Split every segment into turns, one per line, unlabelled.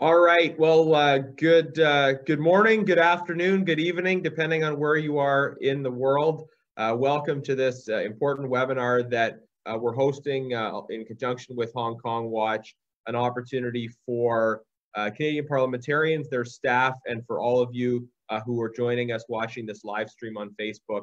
All right. Well, uh, good uh, good morning, good afternoon, good evening, depending on where you are in the world. Uh, welcome to this uh, important webinar that uh, we're hosting uh, in conjunction with Hong Kong Watch, an opportunity for Canadian parliamentarians, their staff, and for all of you who are joining us watching this live stream on Facebook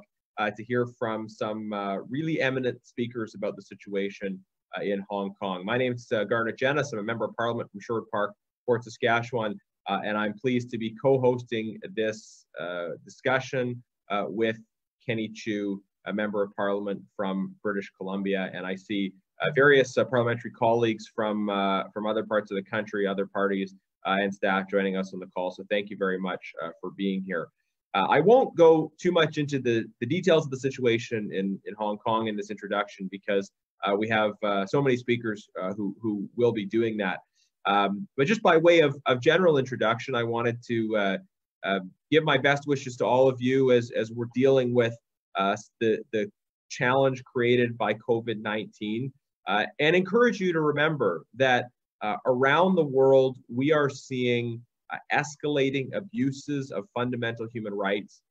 to hear from some really eminent speakers about the situation in Hong Kong. My name is Garnett Genuis. I'm a member of parliament from Sherwood Park, Fort Saskatchewan, uh, and I'm pleased to be co-hosting this uh, discussion uh, with Kenny Chiu, a member of parliament from British Columbia, and I see uh, various uh, parliamentary colleagues from uh, from other parts of the country, other parties, and staff joining us on the call. So thank you very much for being here. I won't go too much into the, the details of the situation in, in Hong Kong in this introduction because we have so many speakers who, who will be doing that. Um, but just by way of, of general introduction, I wanted to uh, uh, give my best wishes to all of you as, as we're dealing with uh, the, the challenge created by COVID-19 uh, and encourage you to remember that uh, around the world, we are seeing uh, escalating abuses of fundamental human rights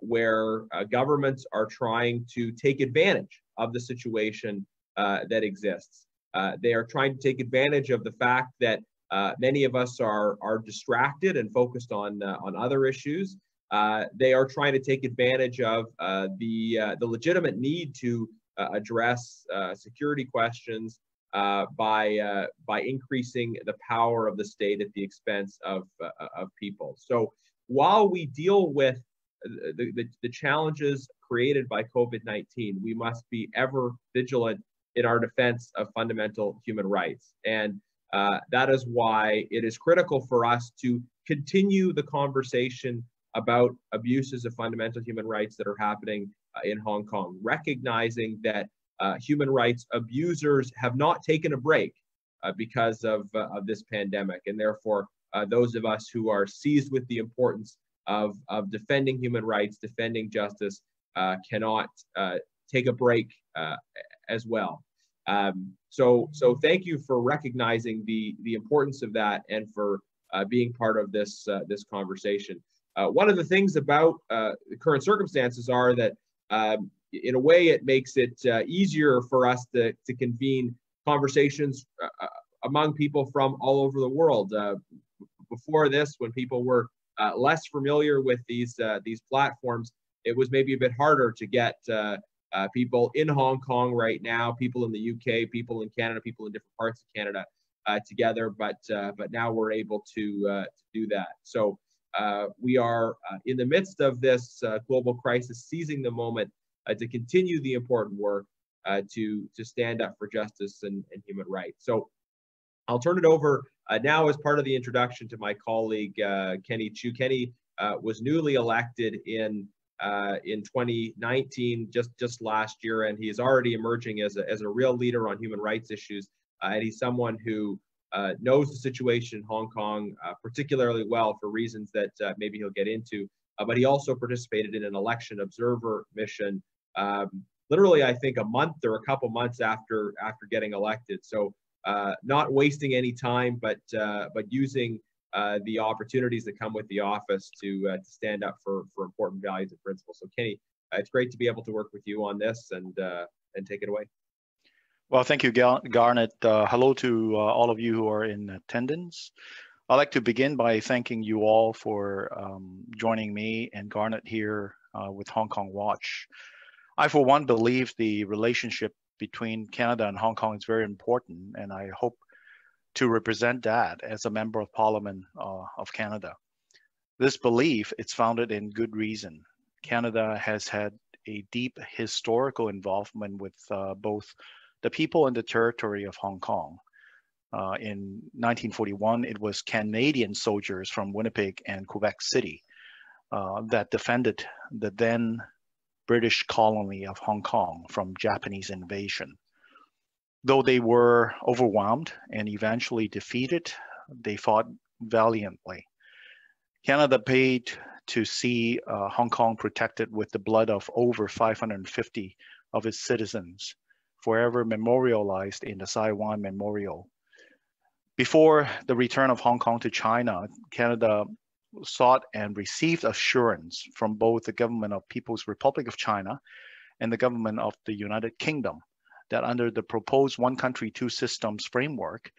where governments are trying to take advantage of the situation that exists. Uh, they are trying to take advantage of the fact that uh, many of us are are distracted and focused on uh, on other issues. Uh, they are trying to take advantage of uh, the the legitimate need to address security questions by by increasing the power of the state at the expense of of people. So while we deal with the, the, the challenges created by COVID-19, we must be ever vigilant in our defense of fundamental human rights. And uh, that is why it is critical for us to continue the conversation about abuses of fundamental human rights that are happening uh, in Hong Kong, recognizing that uh, human rights abusers have not taken a break uh, because of, uh, of this pandemic. And therefore, uh, those of us who are seized with the importance of, of defending human rights, defending justice, cannot take a break as well. Um, so, so thank you for recognizing the the importance of that and for uh, being part of this uh, this conversation. Uh, one of the things about uh, the current circumstances are that, um, in a way, it makes it uh, easier for us to to convene conversations uh, among people from all over the world. before this, when people were less familiar with these these platforms, it was maybe a bit harder to get uh, people in Hong Kong right now, people in the UK, people in Canada, people in different parts of Canada uh, together. But uh, but now we're able to, uh, to do that. So uh, we are in the midst of this global crisis, seizing the moment to continue the important work to to stand up for justice and, and human rights. So I'll turn it over now as part of the introduction to my colleague Kenny Chiu. Kenny was newly elected in uh, in 2019, just just last year, and he is already emerging as a, as a real leader on human rights issues. Uh, and he's someone who uh, knows the situation in Hong Kong uh, particularly well for reasons that uh, maybe he'll get into. Uh, but he also participated in an election observer mission, um, literally, I think, a month or a couple months after after getting elected. So not wasting any time, but but using uh, the opportunities that come with the office to, uh, to stand up for, for important values and principles. So Kenny, uh, it's great to be able to work with you on this and, uh, and take it away.
Well, thank you, Garnett. Uh, hello to all of you who are in attendance. I'd like to begin by thanking you all for um, joining me and Garnett here with Hong Kong Watch. I, for one, believe the relationship between Canada and Hong Kong is very important, and I hope to represent that as a member of parliament uh, of Canada. This belief is founded in good reason. Canada has had a deep historical involvement with uh, both the people and the territory of Hong Kong. Uh, in 1941, it was Canadian soldiers from Winnipeg and Quebec City uh, that defended the then British colony of Hong Kong from Japanese invasion. Though they were overwhelmed and eventually defeated, they fought valiantly. Canada paid to see uh, Hong Kong protected with the blood of over 550 of its citizens, forever memorialized in the Sai Wan Memorial. Before the return of Hong Kong to China, Canada sought and received assurance from both the government of People's Republic of China and the government of the United Kingdom that under the proposed one country, two systems framework,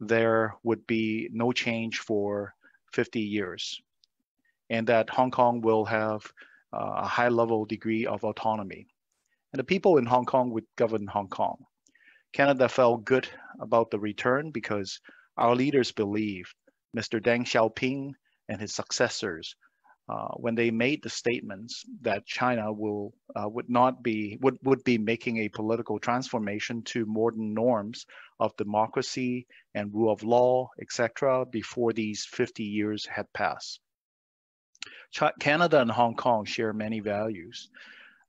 there would be no change for 50 years and that Hong Kong will have uh, a high level degree of autonomy. And the people in Hong Kong would govern Hong Kong. Canada felt good about the return because our leaders believed Mr. Deng Xiaoping and his successors uh, when they made the statements that China will uh, would not be would, would be making a political transformation to modern norms of democracy and rule of law, etc., before these 50 years had passed. Ch Canada and Hong Kong share many values.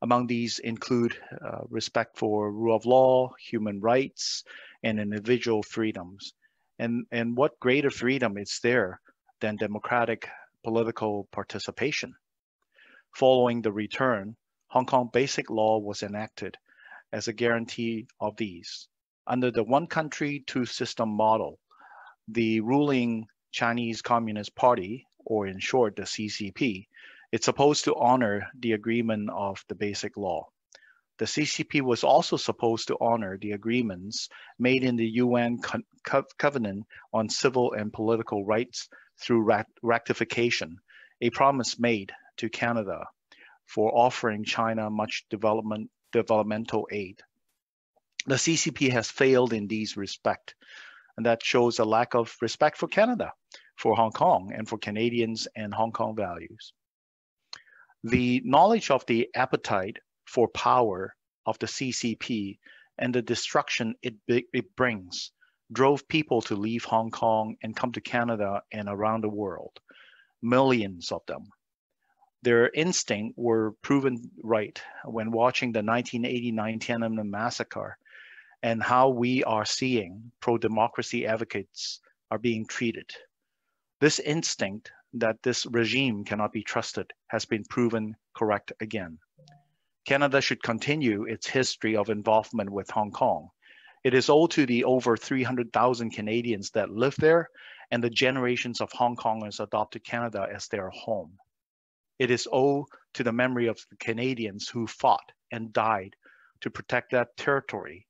Among these include uh, respect for rule of law, human rights, and individual freedoms. And, and what greater freedom is there than democratic political participation. Following the return, Hong Kong Basic Law was enacted as a guarantee of these. Under the one country, two system model, the ruling Chinese Communist Party, or in short, the CCP, it's supposed to honor the agreement of the Basic Law. The CCP was also supposed to honor the agreements made in the UN Co Covenant on Civil and Political Rights through rat ratification, a promise made to Canada for offering China much development, developmental aid. The CCP has failed in these respect, and that shows a lack of respect for Canada, for Hong Kong, and for Canadians and Hong Kong values. The knowledge of the appetite for power of the CCP and the destruction it, it brings drove people to leave Hong Kong and come to Canada and around the world, millions of them. Their instinct were proven right when watching the 1989 Tiananmen massacre and how we are seeing pro-democracy advocates are being treated. This instinct that this regime cannot be trusted has been proven correct again. Canada should continue its history of involvement with Hong Kong it is owed to the over 300,000 Canadians that live there and the generations of Hong Kongers adopted Canada as their home. It is owed to the memory of the Canadians who fought and died to protect that territory.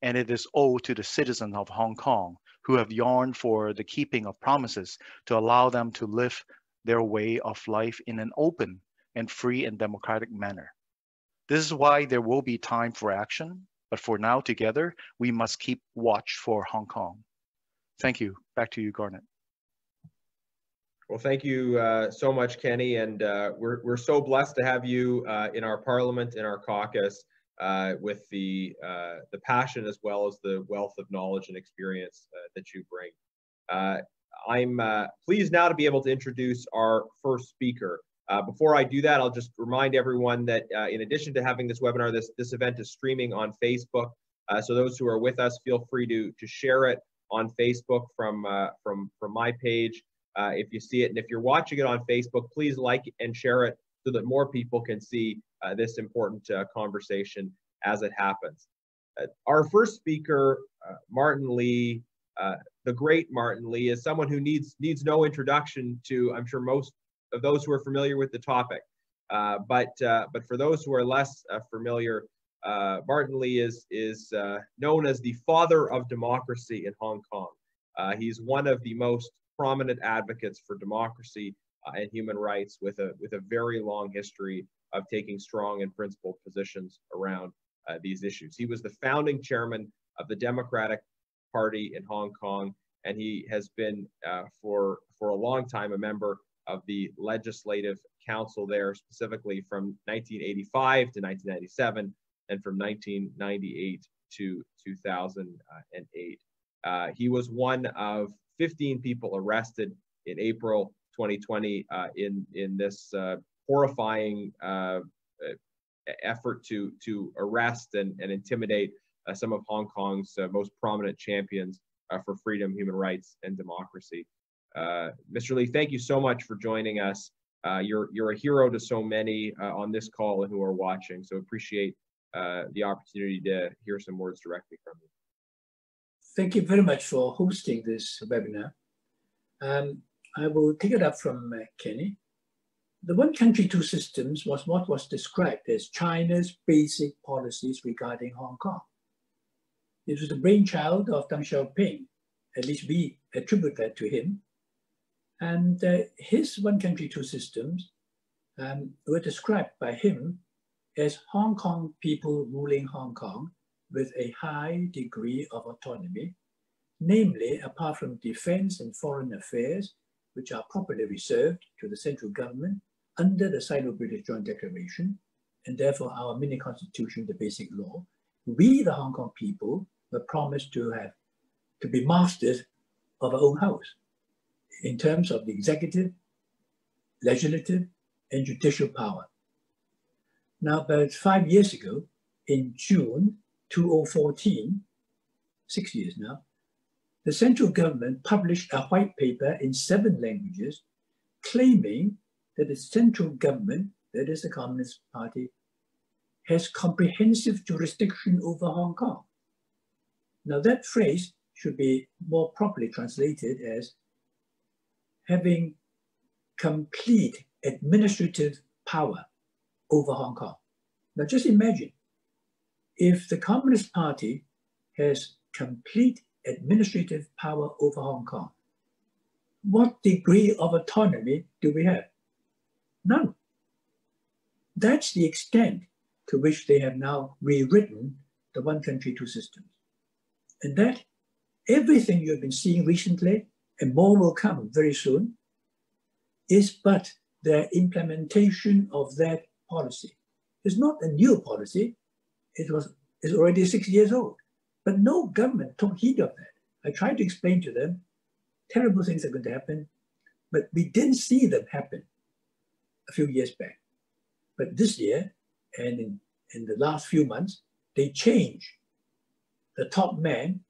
And it is owed to the citizens of Hong Kong who have yearned for the keeping of promises to allow them to live their way of life in an open and free and democratic manner. This is why there will be time for action but for now, together, we must keep watch for Hong Kong. Thank you. Back to you, Garnett.
Well, thank you uh, so much, Kenny. And uh, we're, we're so blessed to have you uh, in our parliament, in our caucus, uh, with the, uh, the passion as well as the wealth of knowledge and experience uh, that you bring. I'm pleased now to be able to introduce our first speaker. Uh, before I do that, I'll just remind everyone that uh, in addition to having this webinar, this, this event is streaming on Facebook. Uh, so those who are with us, feel free to, to share it on Facebook from, uh, from, from my page uh, if you see it. And if you're watching it on Facebook, please like and share it so that more people can see uh, this important conversation as it happens. our first speaker, Martin Lee, the great Martin Lee, is someone who needs, needs no introduction to, I'm sure most of those who are familiar with the topic. Uh, but uh, but for those who are less uh, familiar, uh, Martin Lee is is uh, known as the father of democracy in Hong Kong. Uh, he's one of the most prominent advocates for democracy and human rights, with a with a very long history of taking strong and principled positions around these issues. He was the founding chairman of the Democratic Party in Hong Kong, and he has been for for a long time a member of the Legislative Council there, specifically from 1985 to 1997 and from 1998 to 2008. Uh, he was one of 15 people arrested in April 2020 uh, in, in this uh, horrifying uh, effort to, to arrest and, and intimidate uh, some of Hong Kong's uh, most prominent champions for freedom, human rights, and democracy. Uh, Mr. Lee, thank you so much for joining us. Uh, you're, you're a hero to so many uh, on this call and who are watching, so appreciate the opportunity to hear some words directly from you.
thank you very much for hosting this webinar. Um, I will take it up from Kenny. The one country, two systems was what was described as China's basic policies regarding Hong Kong. It was the brainchild of Deng Xiaoping, at least we attribute that to him. And uh, his one country, two systems um, were described by him as Hong Kong people ruling Hong Kong with a high degree of autonomy, namely, apart from defense and foreign affairs, which are properly reserved to the central government under the Sino-British Joint Declaration, and therefore our mini constitution, the basic law, we, the Hong Kong people, were promised to have to be masters of our own house in terms of the executive, legislative, and judicial power. Now, about five years ago, in June 2014, six years now, the central government published a white paper in seven languages claiming that the central government, that is the Communist Party, has comprehensive jurisdiction over Hong Kong. Now that phrase should be more properly translated as having complete administrative power over Hong Kong. Now just imagine if the Communist Party has complete administrative power over Hong Kong, what degree of autonomy do we have? None. That's the extent to which they have now rewritten the one country, two systems. And that everything you've been seeing recently, and more will come very soon, is but the implementation of that policy. It's not a new policy. It was it's already six years old. But no government took heed of that. I tried to explain to them, terrible things are going to happen, but we didn't see them happen a few years back. But this year, and in, in the last few months, they changed the top man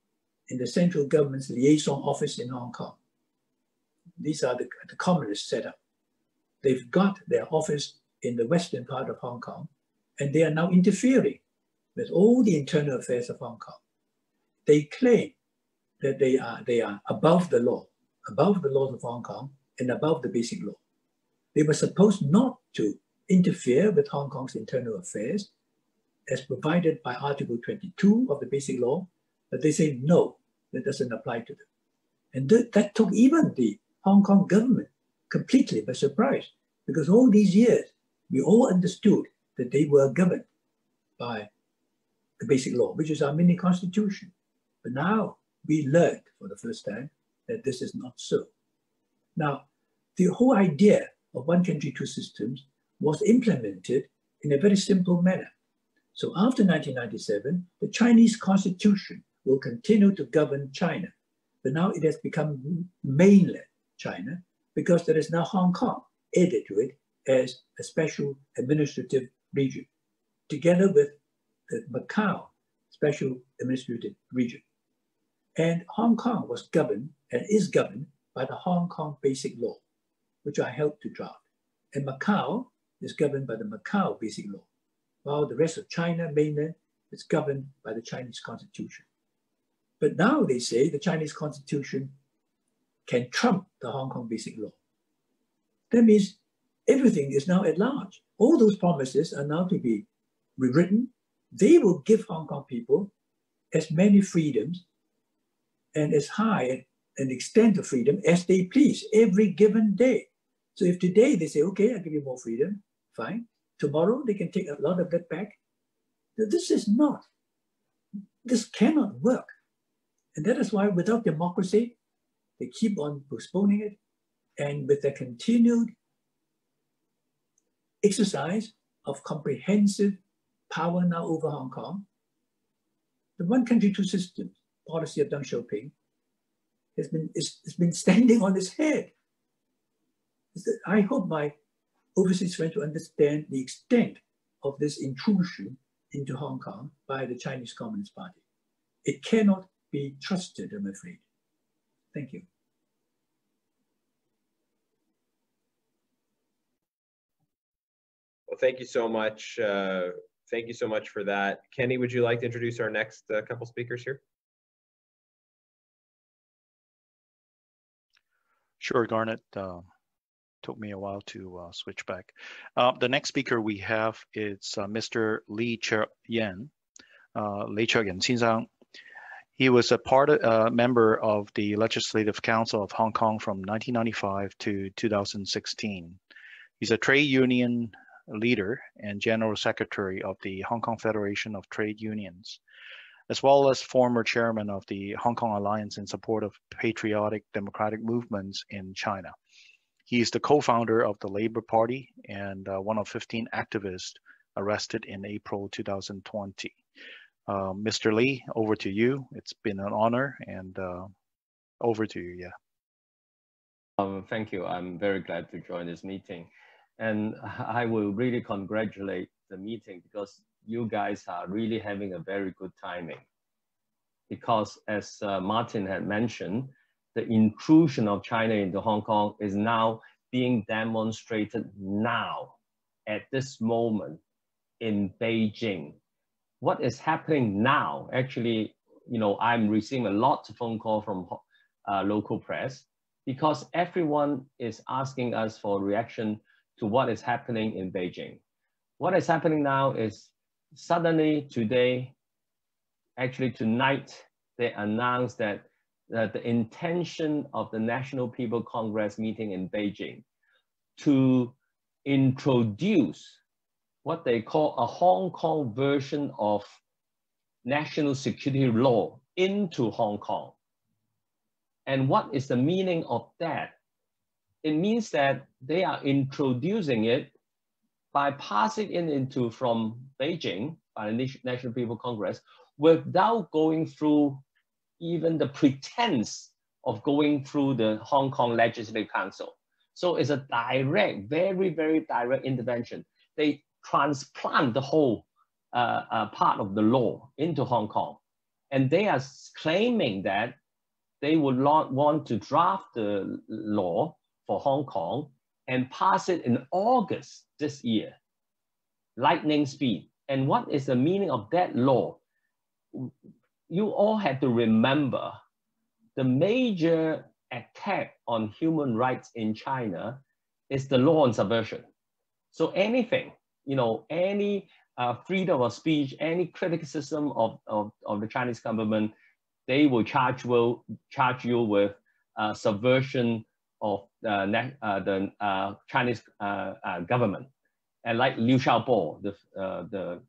in the central government's liaison office in Hong Kong. These are the, the communist setup. They've got their office in the western part of Hong Kong, and they are now interfering with all the internal affairs of Hong Kong. They claim that they are, they are above the law, above the laws of Hong Kong, and above the basic law. They were supposed not to interfere with Hong Kong's internal affairs as provided by Article 22 of the Basic Law, but they say no, that doesn't apply to them. And th that took even the Hong Kong government completely by surprise, because all these years, we all understood that they were governed by the Basic Law, which is our mini constitution. But now we learned for the first time that this is not so. Now, the whole idea of one country, two systems was implemented in a very simple manner. So after 1997, the Chinese constitution will continue to govern China. But now it has become mainland China because there is now Hong Kong added to it as a special administrative region, together with the Macau special administrative region. And Hong Kong was governed and is governed by the Hong Kong Basic Law, which I helped to draft. And Macau is governed by the Macau Basic Law while the rest of China, mainland, is governed by the Chinese constitution. But now they say the Chinese constitution can trump the Hong Kong Basic Law. That means everything is now at large. All those promises are now to be rewritten. They will give Hong Kong people as many freedoms and as high an extent of freedom as they please every given day. So if today they say, okay, I'll give you more freedom, fine. Tomorrow they can take a lot of that back. This is not, this cannot work. And that is why without democracy, they keep on postponing it. And with the continued exercise of comprehensive power now over Hong Kong, the one country, two systems policy of Deng Xiaoping has been, is, has been standing on its head. I hope my overseas friends to understand the extent of this intrusion into Hong Kong by the Chinese Communist Party. It cannot be trusted, I'm afraid. Thank you.
Well, thank you so much. Uh, thank you so much for that. Kenny, would you like to introduce our next uh, couple speakers here?
Sure, Garnett. Uh, took me a while to uh, switch back. Uh, the next speaker we have uh, is Mr. Lee Cheuk Yan. Uh, Lee Cheuk Yan, he was a part of, uh, member of the Legislative Council of Hong Kong from 1995 to 2016. He's a trade union leader and general secretary of the Hong Kong Federation of Trade Unions, as well as former chairman of the Hong Kong Alliance in support of patriotic democratic movements in China. He is the co-founder of the Labour Party and uh, one of 15 activists arrested in April 2020. Uh, Mr. Lee, over to you. It's been an honor and uh, over to you, yeah.
Um, thank you. I'm very glad to join this meeting. And I will really congratulate the meeting because you guys are really having a very good timing. Because as uh, Martin had mentioned, the intrusion of China into Hong Kong is now being demonstrated now at this moment in Beijing. What is happening now? Actually, you know, I'm receiving a lot of phone call from uh, local press because everyone is asking us for reaction to what is happening in Beijing. What is happening now is suddenly today, actually tonight, they announced that uh, the intention of the National People Congress meeting in Beijing to introduce what they call a Hong Kong version of national security law into Hong Kong. And what is the meaning of that? It means that they are introducing it by passing it into from Beijing by the National People Congress without going through even the pretense of going through the Hong Kong Legislative Council. So it's a direct, very, very direct intervention. They transplant the whole uh, uh, part of the law into Hong Kong. And they are claiming that they would want to draft the law for Hong Kong and pass it in August this year, lightning speed. And what is the meaning of that law? you all have to remember the major attack on human rights in China is the law on subversion. So anything, you know, any uh, freedom of speech, any criticism of, of, of the Chinese government, they will charge, will charge you with uh, subversion of uh, the uh, Chinese uh, uh, government. And like Liu Xiaobo, the, the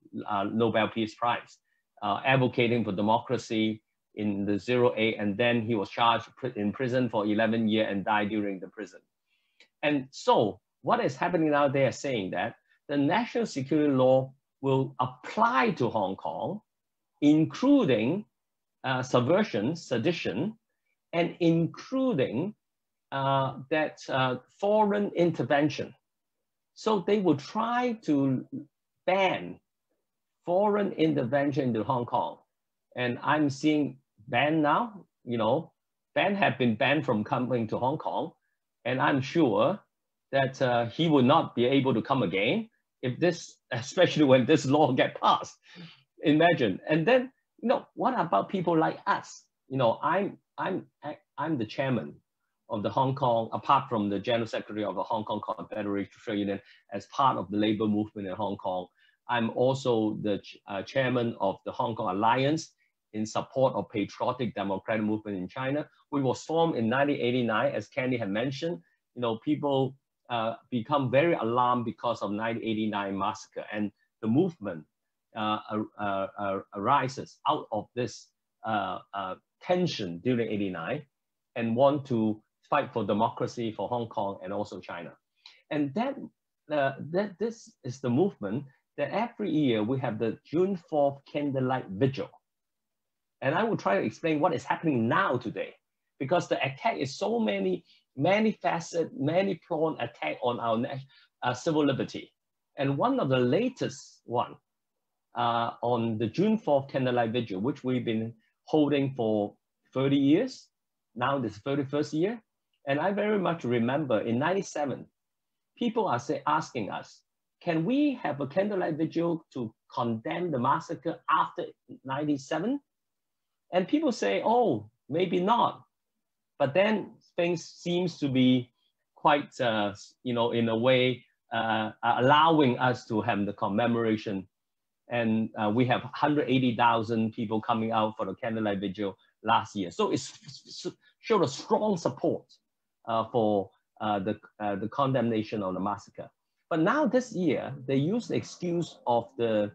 Nobel Peace Prize, advocating for democracy in the zero eight, and then he was charged in prison for 11 years and died during the prison. And so what is happening now, they are saying that the national security law will apply to Hong Kong, including uh, subversion, sedition, and including uh, that uh, foreign intervention. So they will try to ban foreign intervention into Hong Kong. And I'm seeing Ben now, you know, Ben have been banned from coming to Hong Kong. And I'm sure that uh, he will not be able to come again if this, especially when this law get passed. Imagine. And then, you know, what about people like us? You know, I'm, I'm, I'm the chairman of the Hong Kong, apart from the general secretary of the Hong Kong Confederation Trade Union, as part of the labor movement in Hong Kong. I'm also the uh, chairman of the Hong Kong Alliance in support of patriotic democratic movement in China. We was formed in 1989, as Candy had mentioned. You know, people uh, become very alarmed because of 1989 massacre and the movement uh, uh, arises out of this uh, tension during 89 and want to fight for democracy for Hong Kong and also China. And that, that this is the movement that every year we have the June 4th candlelight vigil. And I will try to explain what is happening now today, because the attack is so many, many facet, many prone attack on our uh, civil liberty. And one of the latest one uh, on the June 4th candlelight vigil, which we've been holding for 30 years, now this 31st year. And I very much remember in 97, people are say, asking us, can we have a candlelight vigil to condemn the massacre after 97? And people say, oh, maybe not. But then things seems to be quite, uh, you know, in a way, uh, allowing us to have the commemoration. And uh, we have 180,000 people coming out for the candlelight vigil last year. So it's showed a strong support uh, for uh, the, uh, the condemnation of the massacre. But now this year, they use the excuse of the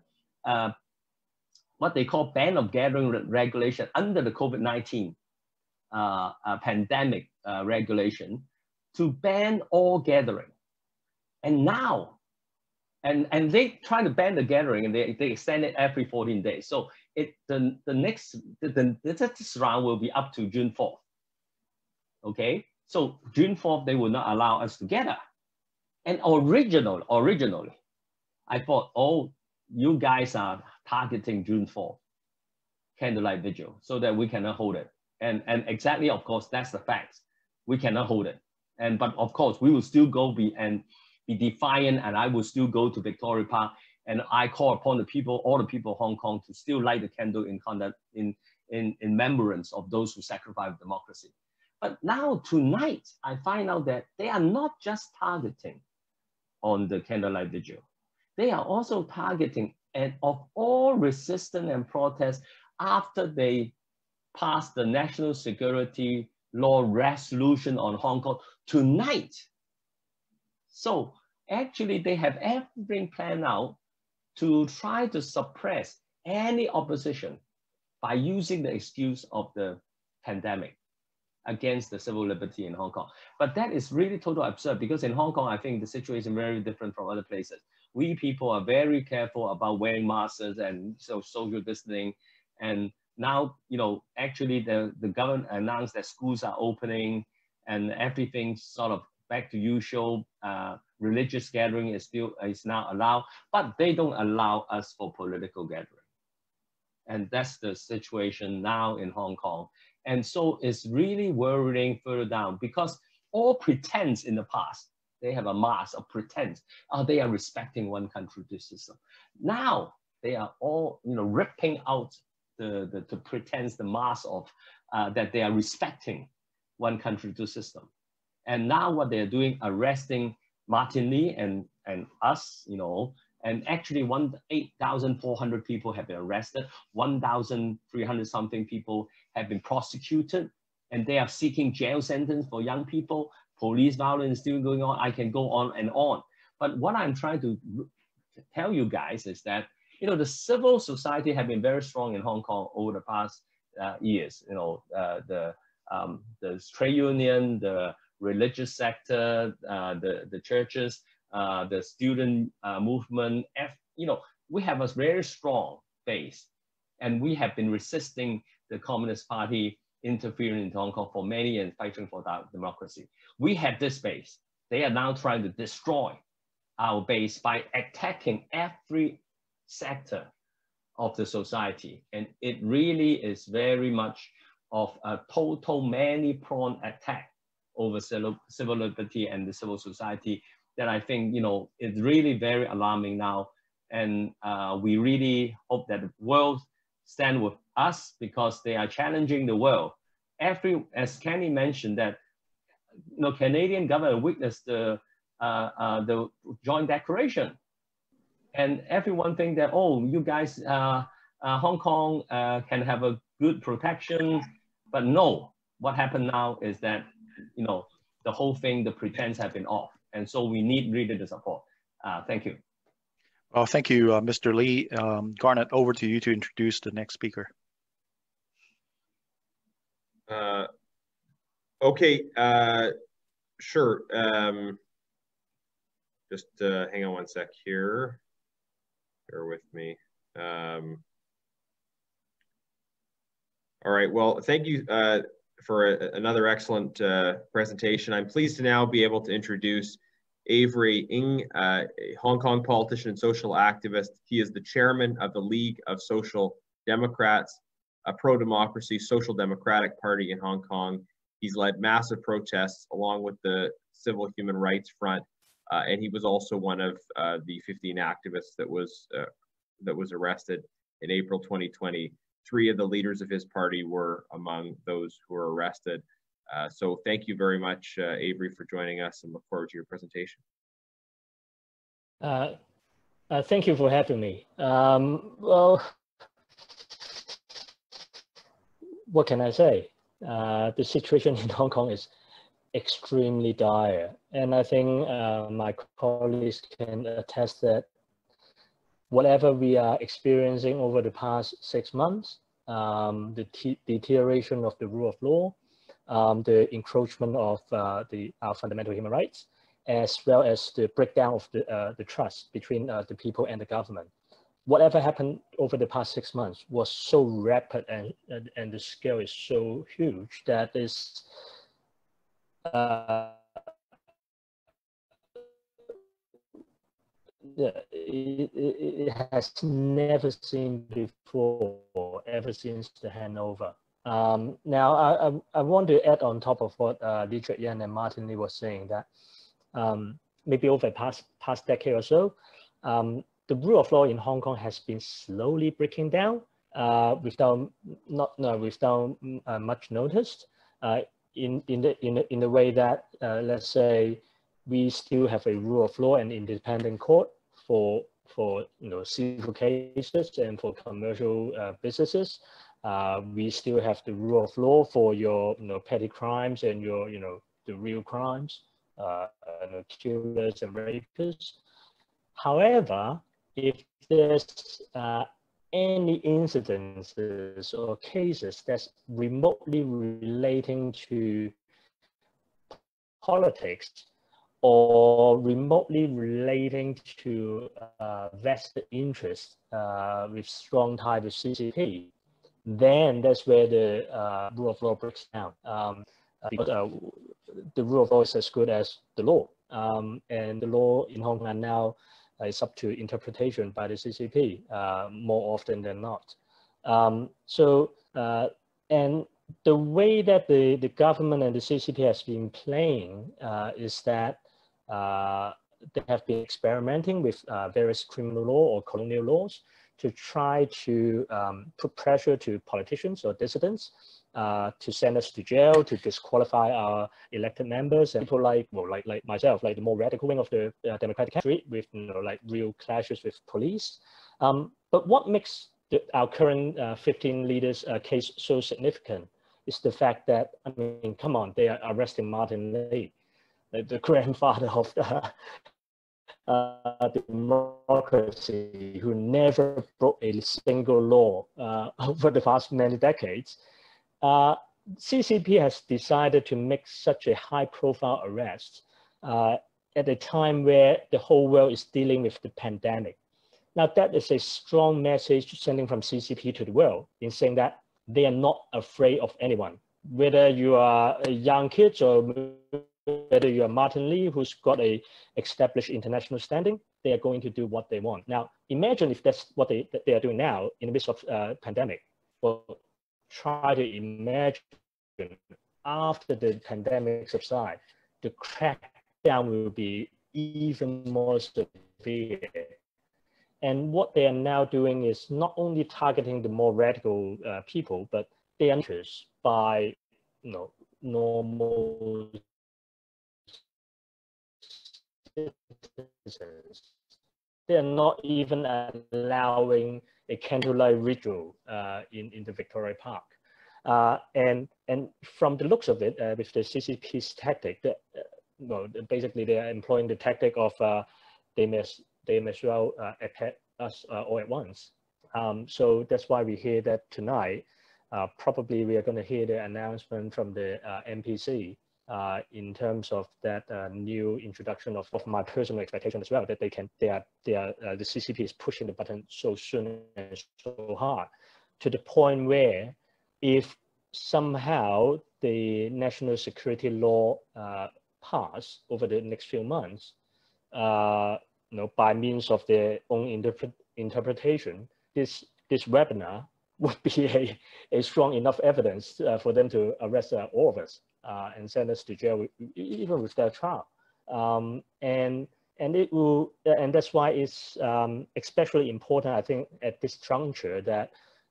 what they call ban of gathering regulation under the COVID-19 uh, uh, pandemic uh, regulation to ban all gathering. And now, and, and they try to ban the gathering and they, they extend it every 14 days. So it the, the next, the, the, this round will be up to June 4th. Okay, so June 4th, they will not allow us to gather. And original, originally, I thought, oh, you guys are targeting June 4th, candlelight vigil, so that we cannot hold it. And, and exactly, of course, that's the fact. We cannot hold it. And but of course, we will still go be and be defiant, and I will still go to Victoria Park, and I call upon the people, all the people of Hong Kong, to still light the candle in conduct in in in remembrance of those who sacrificed democracy. But now tonight, I find out that they are not just targeting on the candlelight vigil. They are also targeting and of all resistance and protest after they passed the national security law resolution on Hong Kong tonight. So actually they have everything planned out to try to suppress any opposition by using the excuse of the pandemic against the civil liberty in Hong Kong. But that is really total absurd because in Hong Kong, I think the situation is very different from other places we people are very careful about wearing masks and so social distancing. And now, you know, actually the, the government announced that schools are opening and everything's sort of back to usual. Uh, religious gathering is still is now allowed, but they don't allow us for political gathering. And that's the situation now in Hong Kong. And so it's really worrying further down because all pretense in the past they have a mask of pretense. Oh, they are respecting one country, system. Now they are all, you know, ripping out the, the, the pretense, the mask of uh, that they are respecting one country, two system. And now what they are doing, arresting Martin Lee and, and us, you know, and actually one 8,400 people have been arrested, 1,300 something people have been prosecuted, and they are seeking jail sentence for young people police violence still going on. I can go on and on. But what I'm trying to tell you guys is that, you know, the civil society have been very strong in Hong Kong over the past uh, years. You know, uh, the, um, the trade union, the religious sector, uh, the, the churches, uh, the student uh, movement, F, you know, we have a very strong base. And we have been resisting the Communist Party interfering in Hong Kong for many and fighting for that democracy. We have this base. They are now trying to destroy our base by attacking every sector of the society. And it really is very much of a total many-pronged attack over civil, liberty and the civil society that I think, you know, is really very alarming now. And uh, we really hope that the world stand with us because they are challenging the world. Every, as Kenny mentioned, that you know, Canadian government witnessed the uh, uh, the joint declaration, and everyone think that oh, you guys, uh, uh Hong Kong uh, can have a good protection, but no. What happened now is that you know the whole thing, the pretense have been off, and so we need really the support. Uh, thank you.
Well, thank you, Mr. Lee. Um, Garnett, over to you to introduce the next speaker.
Uh, okay, uh, sure. Um, just uh, hang on one sec here. Bear with me. Um, all right, well, thank you uh, for a, another excellent uh, presentation. I'm pleased to now be able to introduce Avery Ng, uh, a Hong Kong politician and social activist. He is the chairman of the League of Social Democrats a pro-democracy social democratic party in Hong Kong. He's led massive protests along with the Civil Human Rights Front, uh, and he was also one of uh, the 15 activists that was uh, that was arrested in April 2020. Three of the leaders of his party were among those who were arrested. Uh, so thank you very much, uh, Avery, for joining us and look forward to your presentation.
Uh, thank you for having me. Um, well, what can I say? The situation in Hong Kong is extremely dire. And I think uh, my colleagues can attest that whatever we are experiencing over the past six months, um, the deterioration of the rule of law, um, the encroachment of uh, the our fundamental human rights, as well as the breakdown of the, uh, the trust between uh, the people and the government. Whatever happened over the past six months was so rapid and, and, and the scale is so huge that this uh, it, it, has never seen before ever since the handover. Um, now, I, I, I, want to add on top of what uh, Yan and Martin Lee was saying that um, maybe over the past, past decade or so, um, the rule of law in Hong Kong has been slowly breaking down uh, without, not, no, without uh, much notice uh, in, in, the, in, the, in the way that, uh, let's say, we still have a rule of law and independent court for, for you know, civil cases and for commercial uh, businesses. Uh, we still have the rule of law for your you know, petty crimes and your, you know, the real crimes uh, and killers and rapists. However, if there's uh, any incidences or cases that's remotely relating to politics or remotely relating to uh, vested interest uh, with strong tie with CCP, then that's where the uh, rule of law breaks down. Um, because uh, the rule of law is as good as the law. Um, and the law in Hong Kong now uh, is up to interpretation by the CCP uh, more often than not. Um, so, uh, and the way that the, the government and the CCP has been playing uh, is that uh, they have been experimenting with various criminal law or colonial laws to try to um, put pressure to politicians or dissidents uh, to send us to jail, to disqualify our elected members, and people like, well, like like myself, like the more radical wing of the uh, Democratic country, with you know like real clashes with police. Um, but what makes the, our current uh, 15 leaders uh, case so significant is the fact that I mean, come on, they are arresting Martin Lee, the, the grandfather of the, uh, democracy who never broke a single law uh, over the past many decades. Uh, CCP has decided to make such a high profile arrest uh, at a time where the whole world is dealing with the pandemic. Now that is a strong message sending from CCP to the world in saying that they are not afraid of anyone, whether you are a young kid or whether you are Martin Lee, who's got a established international standing, they are going to do what they want. Now, imagine if that's what they, they are doing now in the midst of uh, pandemic. Well, try to imagine after the pandemic subside, the crackdown will be even more severe. And what they are now doing is not only targeting the more radical uh, people, but they are interested by you know, normal citizens. They are not even allowing a candlelight ritual uh, in, in the Victoria Park. Uh, and, and from the looks of it, uh, with the CCP's tactic, uh, well, basically they are employing the tactic of uh, they, may, they may as well uh, attack us all at once. Um, so that's why we hear that tonight. probably we are going to hear the announcement from the NPC uh, in terms of that uh, new introduction of, of my personal expectation as well, that they can, they are, they are, uh, the CCP is pushing the button so soon and so hard to the point where if somehow the national security law uh, pass over the next few months, uh, you know, by means of their own interpret interpretation, this, this webinar would be a, a strong enough evidence for them to arrest all of us and send us to jail, even with their trial. Um, and and it will, and that's why it's um, especially important, I think, at this juncture that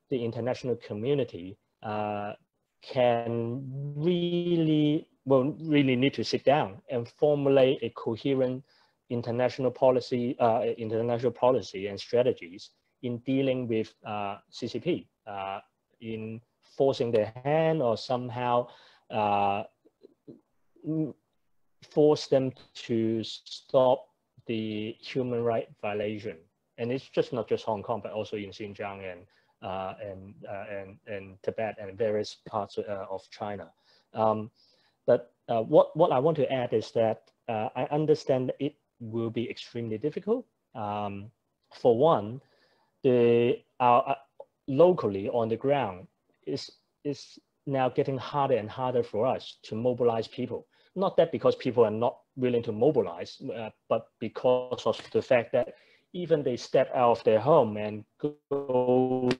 the international community uh, can really, well, really need to sit down and formulate a coherent international policy, uh, international policy and strategies in dealing with uh, CCP, uh, in forcing their hand or somehow uh, force them to stop the human right violation. And it's just not just Hong Kong, but also in Xinjiang and uh, and, uh, and and Tibet and various parts uh, of China. Um, but uh, what what I want to add is that uh, I understand it will be extremely difficult. Um, for one, the uh, locally on the ground is is now getting harder and harder for us to mobilize people. Not that because people are not willing to mobilize, uh, but because of the fact that even they step out of their home and go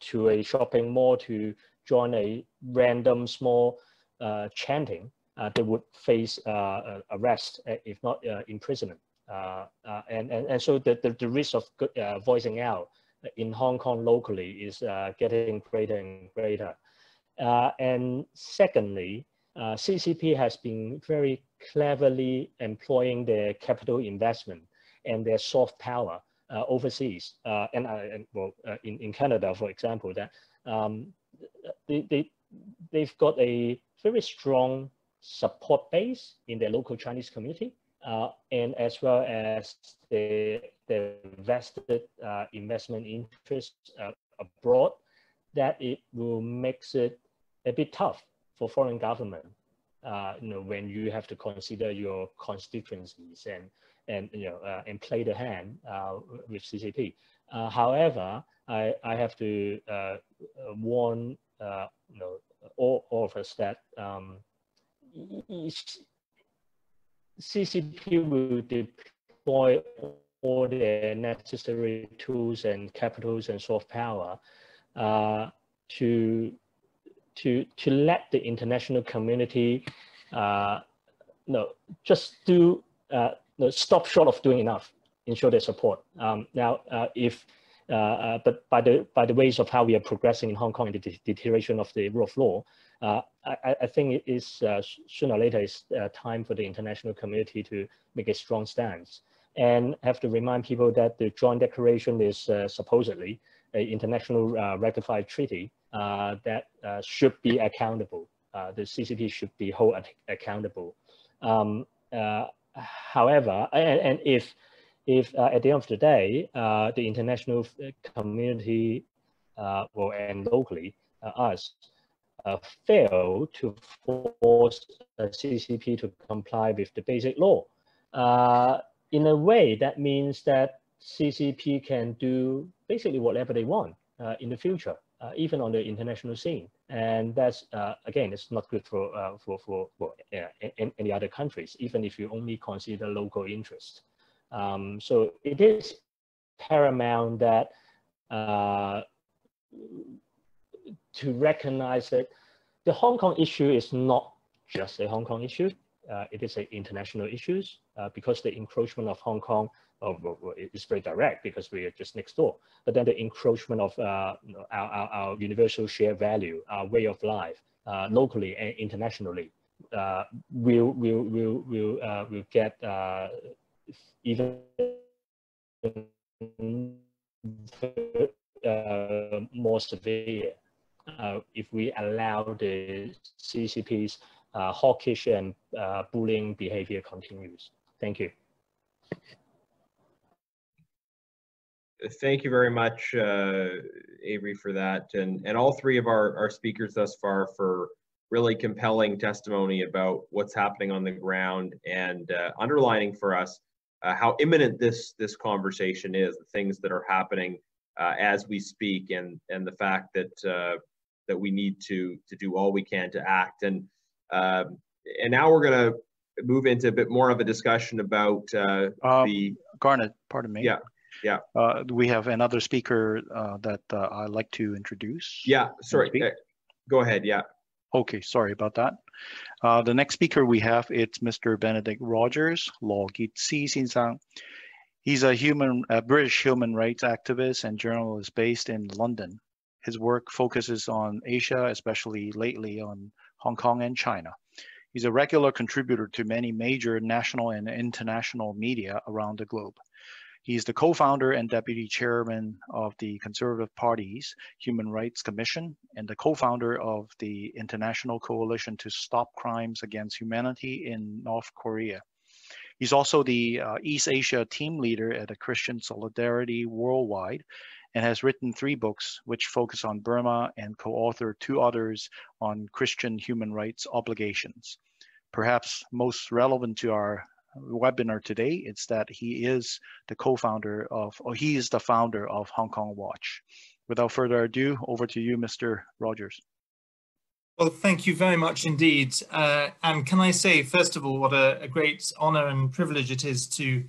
to a shopping mall to join a random small uh, chanting, uh, they would face uh, arrest, uh, if not uh, imprisonment. And, and, and so the, the, the risk of voicing out in Hong Kong locally is getting greater and greater. And secondly, CCP has been very cleverly employing their capital investment and their soft power uh, overseas. Uh, and, uh, and well, uh, in, in Canada, for example, that um, they, they, they've got a very strong support base in their local Chinese community, uh, and as well as the, the vested uh, investment interests abroad, that it will makes it a bit tough for foreign government uh, you know, when you have to consider your constituencies and and you know uh, and play the hand uh, with CCP. Uh, however, I I have to uh, warn uh, you know all, all of us that um, CCP will deploy all the necessary tools and capitals and soft power to to to let the international community uh, no just do uh, no, stop short of doing enough ensure their support. Um, now, uh, if uh, uh, but by the by the ways of how we are progressing in Hong Kong and the deterioration of the rule of law, uh, I, I, think it is sooner or later it's time for the international community to make a strong stance and have to remind people that the joint declaration is supposedly an international ratified treaty that uh, should be accountable. Uh, the CCP should be held accountable. Um, however, and, and, if if at the end of the day the international community well and locally us uh, fail to force the CCP to comply with the basic law. Uh, in a way, that means that CCP can do basically whatever they want uh, in the future uh, even on the international scene. And that's, uh, again, it's not good for, uh, for, for, for any other countries, even if you only consider local interest. Um, so it is paramount that uh, to recognize that the Hong Kong issue is not just a Hong Kong issue. Uh, it is an international issue uh, because the encroachment of Hong Kong oh, it's very direct because we are just next door. But then the encroachment of uh, our, our, our, universal shared value, our way of life, uh, locally and internationally, uh, will will will will uh, will get uh, even uh, more severe if we allow the CCP's hawkish and bullying behavior continues. Thank you.
Thank you very much, uh, Avery, for that, and and all three of our our speakers thus far for really compelling testimony about what's happening on the ground and uh, underlining for us uh, how imminent this this conversation is, the things that are happening uh, as we speak, and and the fact that uh, that we need to to do all we can to act. And um, and now we're gonna move into a bit more of a discussion about uh, the
Garnett. Pardon me.
Yeah. Yeah.
Uh, we have another speaker uh, that uh, I'd like to introduce.
Yeah, sorry. Uh, go ahead. Yeah.
Okay, sorry about that. Uh, the next speaker we have it's Mr. Benedict Rogers, Law Si Xin He's a human, a British human rights activist and journalist based in London. His work focuses on Asia, especially lately on Hong Kong and China. He's a regular contributor to many major national and international media around the globe. He's the co-founder and deputy chairman of the Conservative Party's Human Rights Commission and the co-founder of the International Coalition to Stop Crimes Against Humanity in North Korea. He's also the uh, East Asia team leader at the Christian Solidarity Worldwide and has written three books which focus on Burma and co-authored two others on Christian human rights obligations. Perhaps most relevant to our webinar today It's that he is the co-founder of, or he is the founder of Hong Kong Watch. Without further ado, over to you, Mr. Rogers.
Well, thank you very much indeed. Uh, and can I say, first of all, what a, a great honor and privilege it is to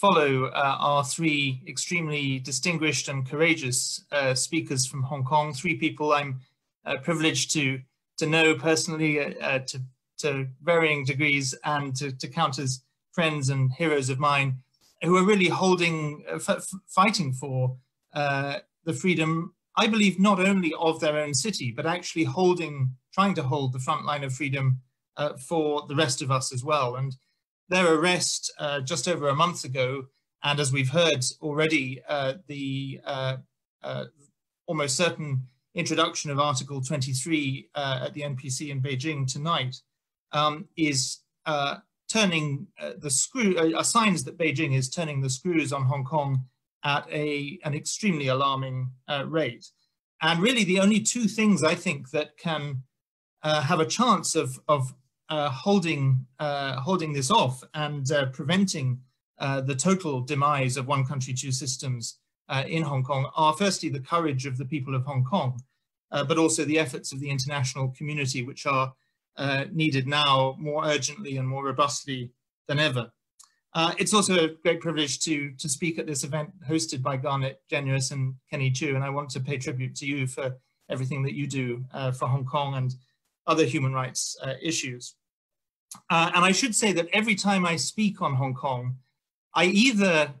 follow uh, our three extremely distinguished and courageous uh, speakers from Hong Kong, three people I'm uh, privileged to, to know personally uh, uh, to, to varying degrees and to, to count as friends and heroes of mine who are really holding, fighting for the freedom, I believe, not only of their own city, but actually holding trying to hold the front line of freedom uh, for the rest of us as well. And their arrest uh, just over a month ago, and as we've heard already, uh, the uh, uh, almost certain introduction of Article 23 uh, at the NPC in Beijing tonight um, is turning the screw, uh, signs that Beijing is turning the screws on Hong Kong at a, an extremely alarming rate. And really the only two things I think that can uh, have a chance of, of uh, holding, uh, holding this off and uh, preventing uh, the total demise of one country, two systems in Hong Kong are firstly the courage of the people of Hong Kong, but also the efforts of the international community, which are needed now more urgently and more robustly than ever. Uh, it's also a great privilege to, to speak at this event hosted by Garnett Genuis and Kenny Chiu, and I want to pay tribute to you for everything that you do uh, for Hong Kong and other human rights uh, issues. Uh, and I should say that every time I speak on Hong Kong, I either,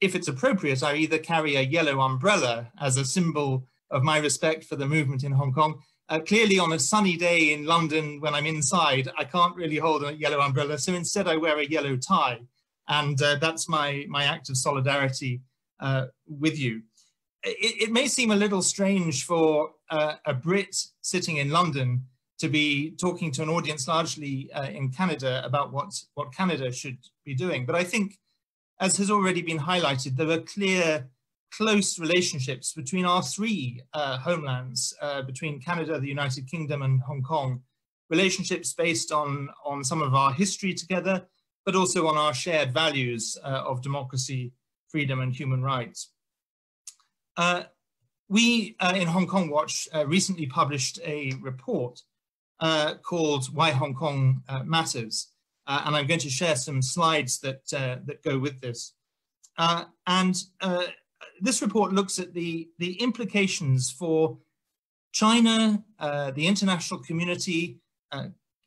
if it's appropriate, I either carry a yellow umbrella as a symbol of my respect for the movement in Hong Kong. Uh, clearly on a sunny day in London when I'm inside, I can't really hold a yellow umbrella. So instead I wear a yellow tie. And uh, that's my, my act of solidarity uh, with you. It, it, may seem a little strange for uh, a Brit sitting in London to be talking to an audience largely uh, in Canada about what, what Canada should be doing. But I think, as has already been highlighted, there are clear, close relationships between our three uh, homelands, uh, between Canada, the United Kingdom and Hong Kong, relationships based on, on some of our history together, but also on our shared values uh, of democracy, freedom and human rights. Uh, we uh, in Hong Kong Watch recently published a report uh, called Why Hong Kong uh, Matters. Uh, and I'm going to share some slides that, uh, that go with this. Uh, and this report looks at the, the implications for China, the international community,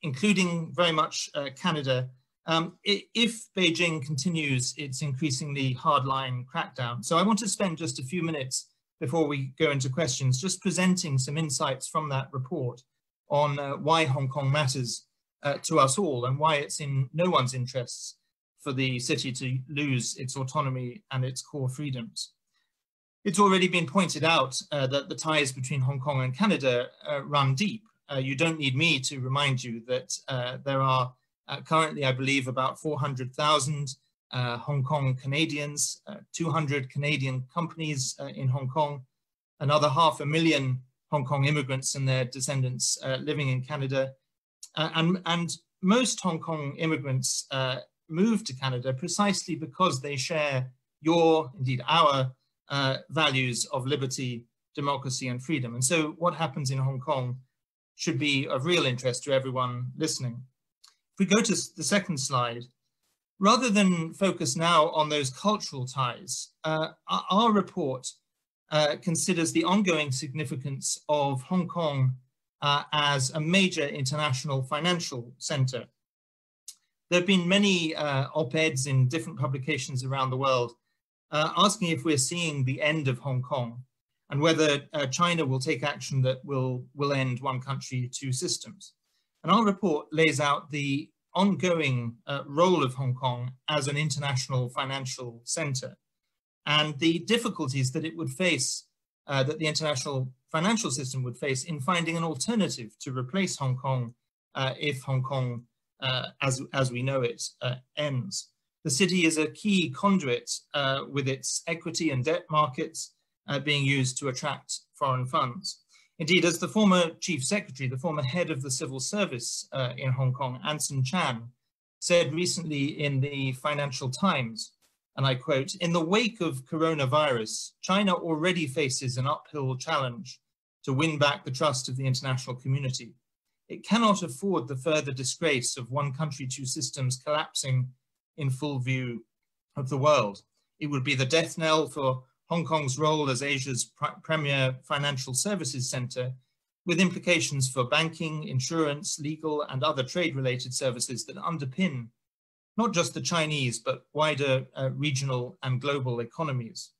including very much Canada, um, if Beijing continues its increasingly hardline crackdown. So I want to spend just a few minutes before we go into questions, just presenting some insights from that report on uh, why Hong Kong matters uh, to us all and why it's in no one's interests for the city to lose its autonomy and its core freedoms. It's already been pointed out uh, that the ties between Hong Kong and Canada uh, run deep. Uh, you don't need me to remind you that uh, there are currently, I believe, about 400,000 Hong Kong Canadians, 200 Canadian companies in Hong Kong, another half a million Hong Kong immigrants and their descendants uh, living in Canada. Uh, and, and most Hong Kong immigrants uh, move to Canada precisely because they share your, indeed our, uh, values of liberty, democracy and freedom. And so what happens in Hong Kong should be of real interest to everyone listening. If we go to the second slide, rather than focus now on those cultural ties, uh, our report uh, considers the ongoing significance of Hong Kong uh, as a major international financial center. There have been many uh, op-eds in different publications around the world uh, asking if we're seeing the end of Hong Kong. and whether uh, China will take action that will, will end one country, two systems. And our report lays out the ongoing uh, role of Hong Kong as an international financial center and the difficulties that it would face, uh, that the international financial system would face in finding an alternative to replace Hong Kong uh, if Hong Kong, uh, as, as we know it, uh, ends. The city is a key conduit uh, with its equity and debt markets being used to attract foreign funds. Indeed, as the former chief secretary, the former head of the civil service uh, in Hong Kong, Anson Chan, said recently in the Financial Times, and I quote, in the wake of coronavirus, China already faces an uphill challenge to win back the trust of the international community. It cannot afford the further disgrace of one country, two systems collapsing in full view of the world. It would be the death knell for Hong Kong's role as Asia's premier financial services center, with implications for banking, insurance, legal, and other trade-related services that underpin not just the Chinese, but wider uh, regional and global economies.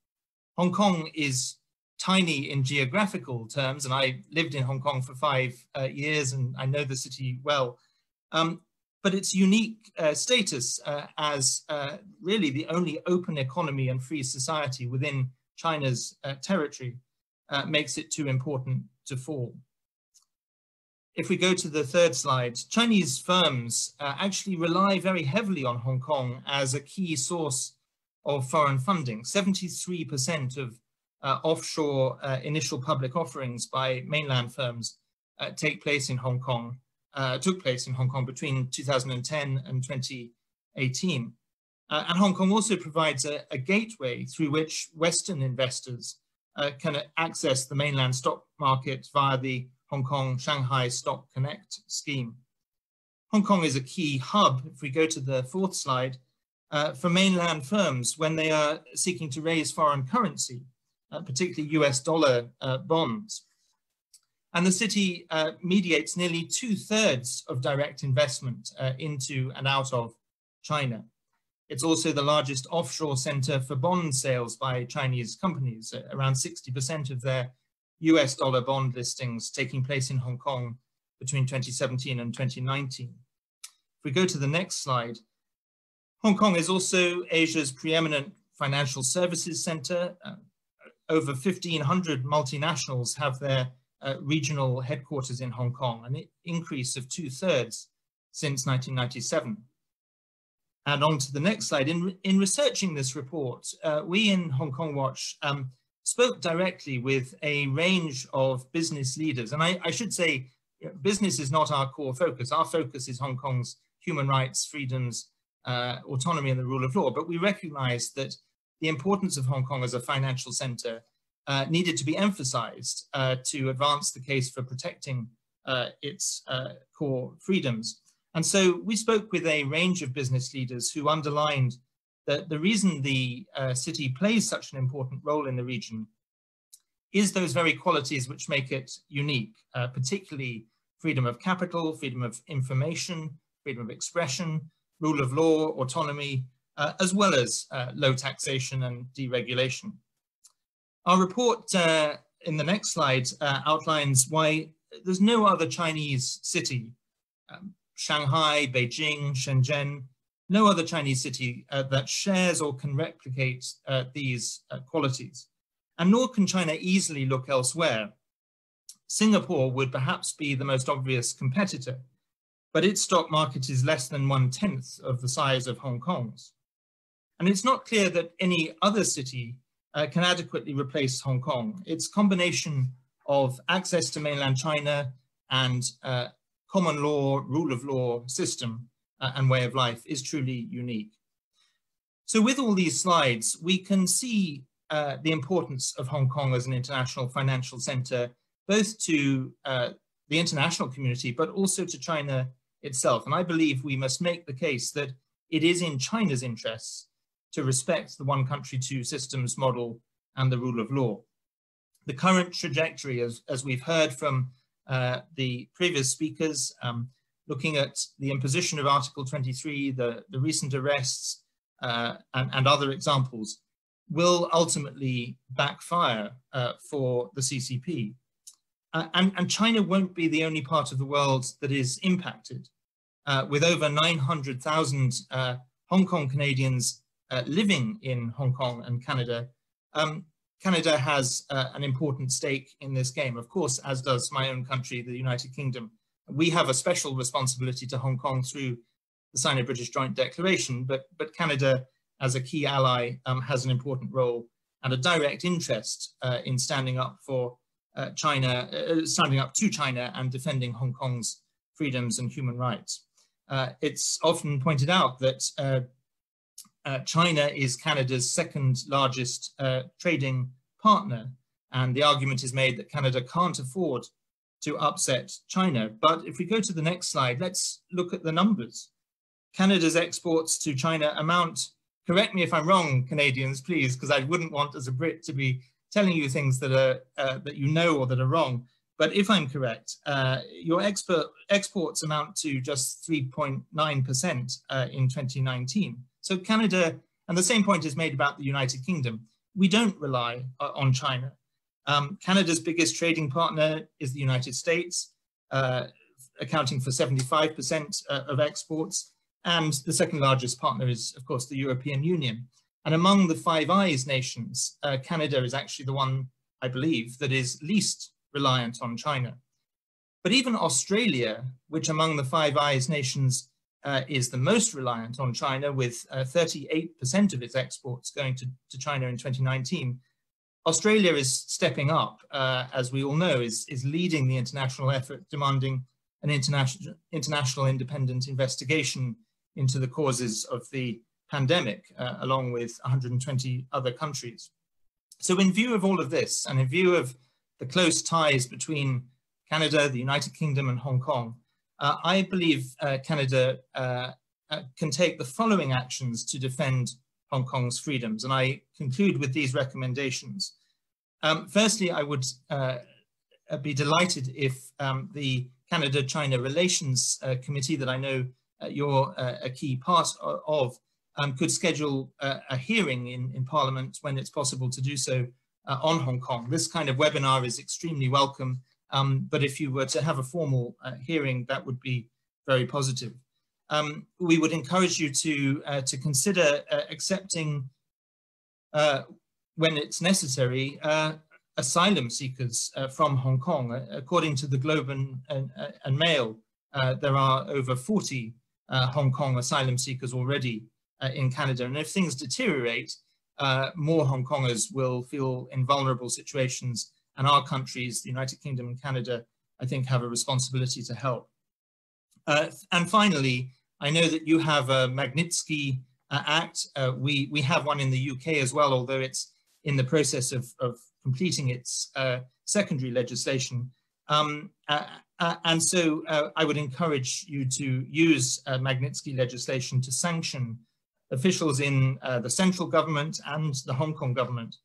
Hong Kong is tiny in geographical terms, and I lived in Hong Kong for five uh, years and I know the city well. Um, but its unique uh, status uh, as uh, really the only open economy and free society within China's uh, territory uh, makes it too important to fall. If we go to the third slide, Chinese firms uh, actually rely very heavily on Hong Kong as a key source of foreign funding. 73% of offshore initial public offerings by mainland firms take place in Hong Kong uh, took place in Hong Kong between 2010 and 2018. Uh, and Hong Kong also provides a, a gateway through which Western investors uh, can access the mainland stock market via the Hong Kong Shanghai Stock Connect scheme. Hong Kong is a key hub, if we go to the fourth slide, uh, for mainland firms when they are seeking to raise foreign currency, uh, particularly US dollar uh, bonds. And the city uh, mediates nearly two thirds of direct investment uh, into and out of China. It's also the largest offshore center for bond sales by Chinese companies, uh, around 60% of their US dollar bond listings taking place in Hong Kong between 2017 and 2019. If we go to the next slide, Hong Kong is also Asia's preeminent financial services center. Uh, over 1,500 multinationals have their uh, regional headquarters in Hong Kong, an increase of two thirds since 1997. And on to the next slide. In, in researching this report, uh, we in Hong Kong Watch um, spoke directly with a range of business leaders. And I, I should say, business is not our core focus. Our focus is Hong Kong's human rights, freedoms, uh, autonomy and the rule of law. But we recognize that the importance of Hong Kong as a financial center uh, needed to be emphasized uh, to advance the case for protecting uh, its uh, core freedoms. And so we spoke with a range of business leaders who underlined that the reason the uh, city plays such an important role in the region is those very qualities which make it unique, uh, particularly freedom of capital, freedom of information, freedom of expression, rule of law, autonomy, as well as low taxation and deregulation. Our report uh, in the next slide uh, outlines why there's no other Chinese city, um, Shanghai, Beijing, Shenzhen, no other Chinese city uh, that shares or can replicate uh, these uh, qualities. And nor can China easily look elsewhere. Singapore would perhaps be the most obvious competitor, but its stock market is less than one tenth of the size of Hong Kong's. And it's not clear that any other city uh, can adequately replace Hong Kong. Its combination of access to mainland China and uh, common law, rule of law system uh, and way of life is truly unique. So with all these slides, we can see uh, the importance of Hong Kong as an international financial center, both to uh, the international community, but also to China itself. And I believe we must make the case that it is in China's interests to respect the one country, two systems model and the rule of law. The current trajectory, as, as we've heard from uh, the previous speakers, um, looking at the imposition of Article 23, the, the recent arrests, uh, and, and, other examples, will ultimately backfire uh, for the CCP. Uh, and, and, China won't be the only part of the world that is impacted. Uh, with over 900,000 uh, Hong Kong Canadians uh, living in Hong Kong and Canada, um, Canada has uh, an important stake in this game, of course, as does my own country, the United Kingdom. We have a special responsibility to Hong Kong through the Sino-British Joint Declaration, but, but Canada, as a key ally, um, has an important role and a direct interest uh, in standing up for uh, China, uh, standing up to China and defending Hong Kong's freedoms and human rights. Uh, it's often pointed out that uh, China is Canada's second largest uh, trading partner. And the argument is made that Canada can't afford to upset China. But if we go to the next slide, let's look at the numbers. Canada's exports to China amount, correct me if I'm wrong, Canadians, please, because I wouldn't want as a Brit to be telling you things that are uh, that you know or that are wrong. But if I'm correct, uh, your export, exports amount to just 3.9% uh, in 2019. So Canada, and the same point is made about the United Kingdom, we don't rely uh, on China. Um, Canada's biggest trading partner is the United States, uh, accounting for 75% uh, of exports. And the second largest partner is, of course, the European Union. And among the Five Eyes nations, uh, Canada is actually the one, I believe, that is least reliant on China. But even Australia, which among the Five Eyes nations uh, is the most reliant on China, with 38% uh, of its exports going to, to, China in 2019. Australia is stepping up, uh, as we all know, is, is leading the international effort demanding an international, international independent investigation into the causes of the pandemic, uh, along with 120 other countries. So in view of all of this, and in view of the close ties between Canada, the United Kingdom, and Hong Kong, uh, I believe uh, Canada uh, uh, can take the following actions to defend Hong Kong's freedoms. And I conclude with these recommendations. Um, firstly, I would uh, be delighted if um, the Canada-China Relations Committee that I know you're a key part of um, could schedule a, hearing in, in Parliament when it's possible to do so uh, on Hong Kong. This kind of webinar is extremely welcome um, but if you were to have a formal uh, hearing, that would be very positive. Um, we would encourage you to, uh, to consider uh, accepting, uh, when it's necessary, uh, asylum seekers uh, from Hong Kong. according to the Globe and, and, and Mail, there are over 40 Hong Kong asylum seekers already in Canada. And if things deteriorate, more Hong Kongers will feel in vulnerable situations and our countries, the United Kingdom and Canada, I think have a responsibility to help. Uh, and finally, I know that you have a Magnitsky uh, Act. Uh, we, we have one in the UK as well, although it's in the process of, of completing its uh, secondary legislation. Um, uh, uh, and so I would encourage you to use Magnitsky legislation to sanction officials in the central government and the Hong Kong government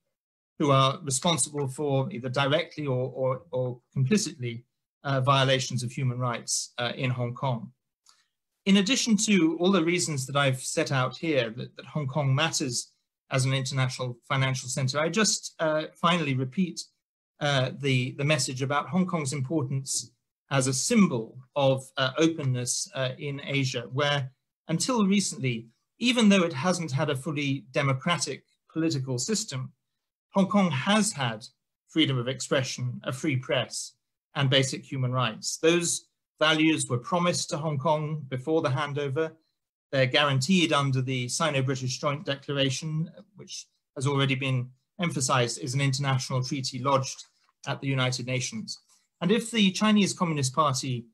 who are responsible for either directly or, or, or complicitly uh, violations of human rights uh, in Hong Kong. In addition to all the reasons that I've set out here, that, that Hong Kong matters as an international financial center, I just uh, finally repeat uh, the, the message about Hong Kong's importance as a symbol of uh, openness uh, in Asia, where until recently, even though it hasn't had a fully democratic political system, Hong Kong has had freedom of expression, a free press, and basic human rights. Those values were promised to Hong Kong before the handover. They're guaranteed under the Sino-British Joint Declaration, which has already been emphasized is an international treaty lodged at the United Nations. And if the Chinese Communist Party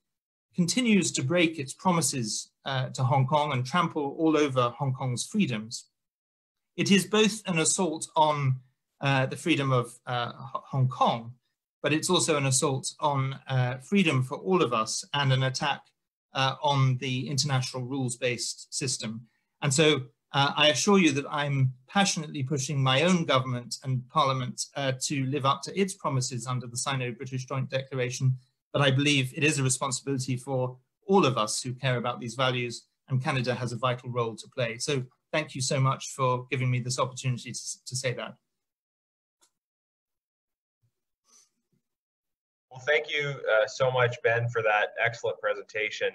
continues to break its promises uh, to Hong Kong and trample all over Hong Kong's freedoms, it is both an assault on uh, the freedom of uh, Hong Kong, but it's also an assault on uh, freedom for all of us and an attack uh, on the international rules-based system. And so I assure you that I'm passionately pushing my own government and parliament to live up to its promises under the Sino-British Joint Declaration, but I believe it is a responsibility for all of us who care about these values and Canada has a vital role to play. So thank you so much for giving me this opportunity to, to say that.
Well, thank you uh, so much, Ben, for that excellent presentation.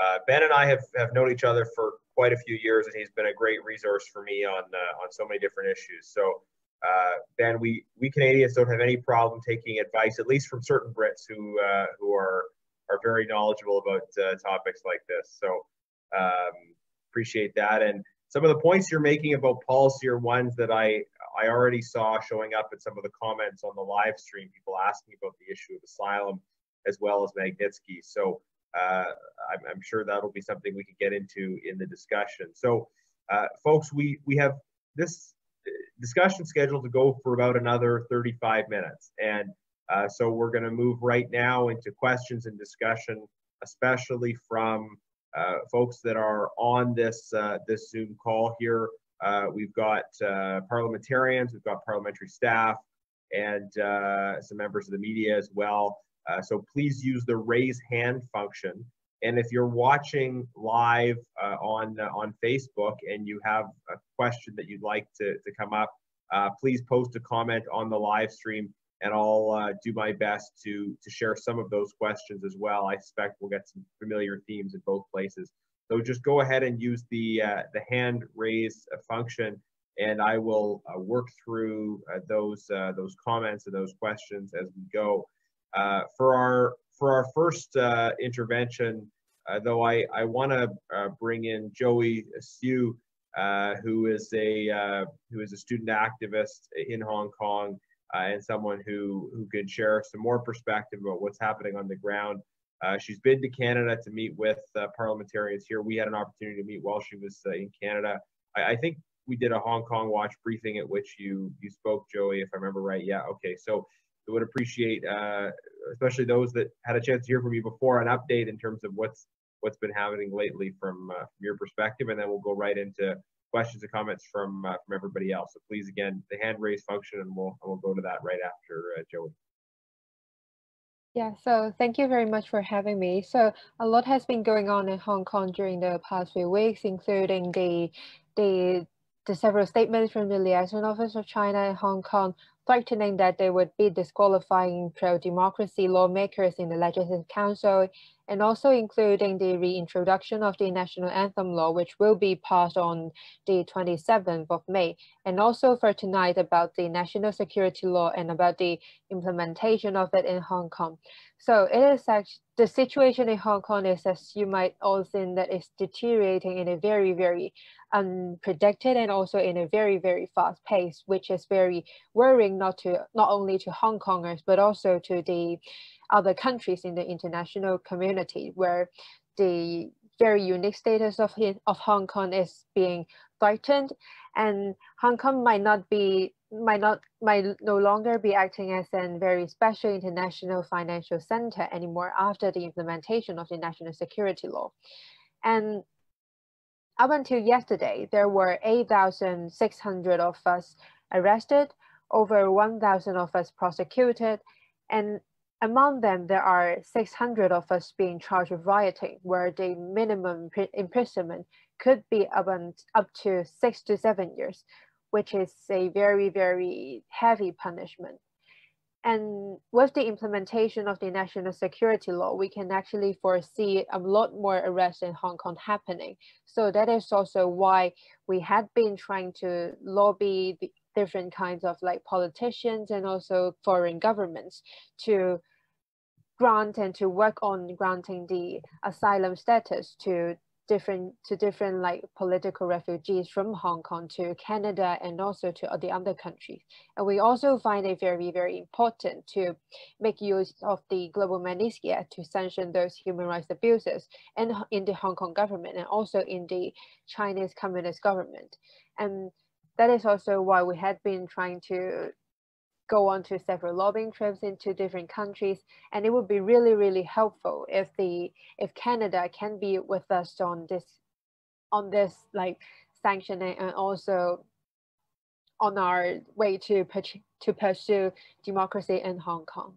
Uh, ben and I have, have known each other for quite a few years, and he's been a great resource for me on uh, on so many different issues. So, uh, Ben, we we Canadians don't have any problem taking advice, at least from certain Brits who uh, who are are very knowledgeable about topics like this. So, um, appreciate that. And some of the points you're making about policy are ones that I I already saw showing up in some of the comments on the live stream. People asking about the issue of asylum as well as Magnitsky. So uh, I'm, I'm, sure that'll be something we could get into in the discussion. So, uh, folks, we we have this discussion scheduled to go for about another 35 minutes, and uh, so we're going to move right now into questions and discussion, especially from uh, folks that are on this uh, this Zoom call here. Uh, we've got parliamentarians, we've got parliamentary staff, and some members of the media as well. Uh, so please use the raise hand function. And if you're watching live uh, on uh, on Facebook and you have a question that you'd like to, to come up, uh, please post a comment on the live stream and I'll uh, do my best to, to share some of those questions as well. I suspect we'll get some familiar themes in both places. So just go ahead and use the, uh, the hand raise function and I will work through those, those comments and those questions as we go. Uh, for our for our first uh, intervention, uh, though, I I want to bring in Joey Siu, who is a who is a student activist in Hong Kong and someone who who can share some more perspective about what's happening on the ground. Uh, she's been to Canada to meet with uh, parliamentarians here. We had an opportunity to meet while she was uh, in Canada. I, I, think we did a Hong Kong Watch briefing at which you you spoke, Joey, if I remember right. Yeah, okay. So would appreciate, uh, especially those that had a chance to hear from you before, an update in terms of what's what's been happening lately from uh, from your perspective, and then we'll go right into questions and comments from uh, from everybody else. So please, again, the hand raise function, and we'll we'll go to that right after uh, Joey.
Yeah, so thank you very much for having me. So a lot has been going on in Hong Kong during the past few weeks, including the the the several statements from the liaison office of China and Hong Kong threatening that they would be disqualifying pro-democracy lawmakers in the Legislative Council, and also including the reintroduction of the national anthem law, which will be passed on the 27th of May, and also for tonight about the national security law and about the implementation of it in Hong Kong. So it is actually, the situation in Hong Kong is, as you might all think, that it's deteriorating in a very, very unpredicted and also in a very, very fast pace, which is very worrying not to not only to Hong Kongers, but also to the other countries in the international community where the very unique status of, of Hong Kong is being threatened and Hong Kong might not be might not might no longer be acting as a very special international financial center anymore after the implementation of the national security law. And up until yesterday, there were 8,600 of us arrested, over 1,000 of us prosecuted, and among them, there are 600 of us being charged with rioting, where the minimum imprisonment could be up, up to six to seven years, which is a very, very heavy punishment. And with the implementation of the national security law, we can actually foresee a lot more arrests in Hong Kong happening. So that is also why we had been trying to lobby the different kinds of like politicians and also foreign governments to grant and to work on granting the asylum status to different to different like political refugees from Hong Kong to Canada and also to the other countries. And we also find it very, very important to make use of the Global Magnitsky Act to sanction those human rights abuses and in the Hong Kong government and also in the Chinese Communist government. And that is also why we had been trying to go on to several lobbying trips into different countries and it would be really really helpful if the if canada can be with us on this on this like sanctioning and also on our way to to pursue democracy in hong kong.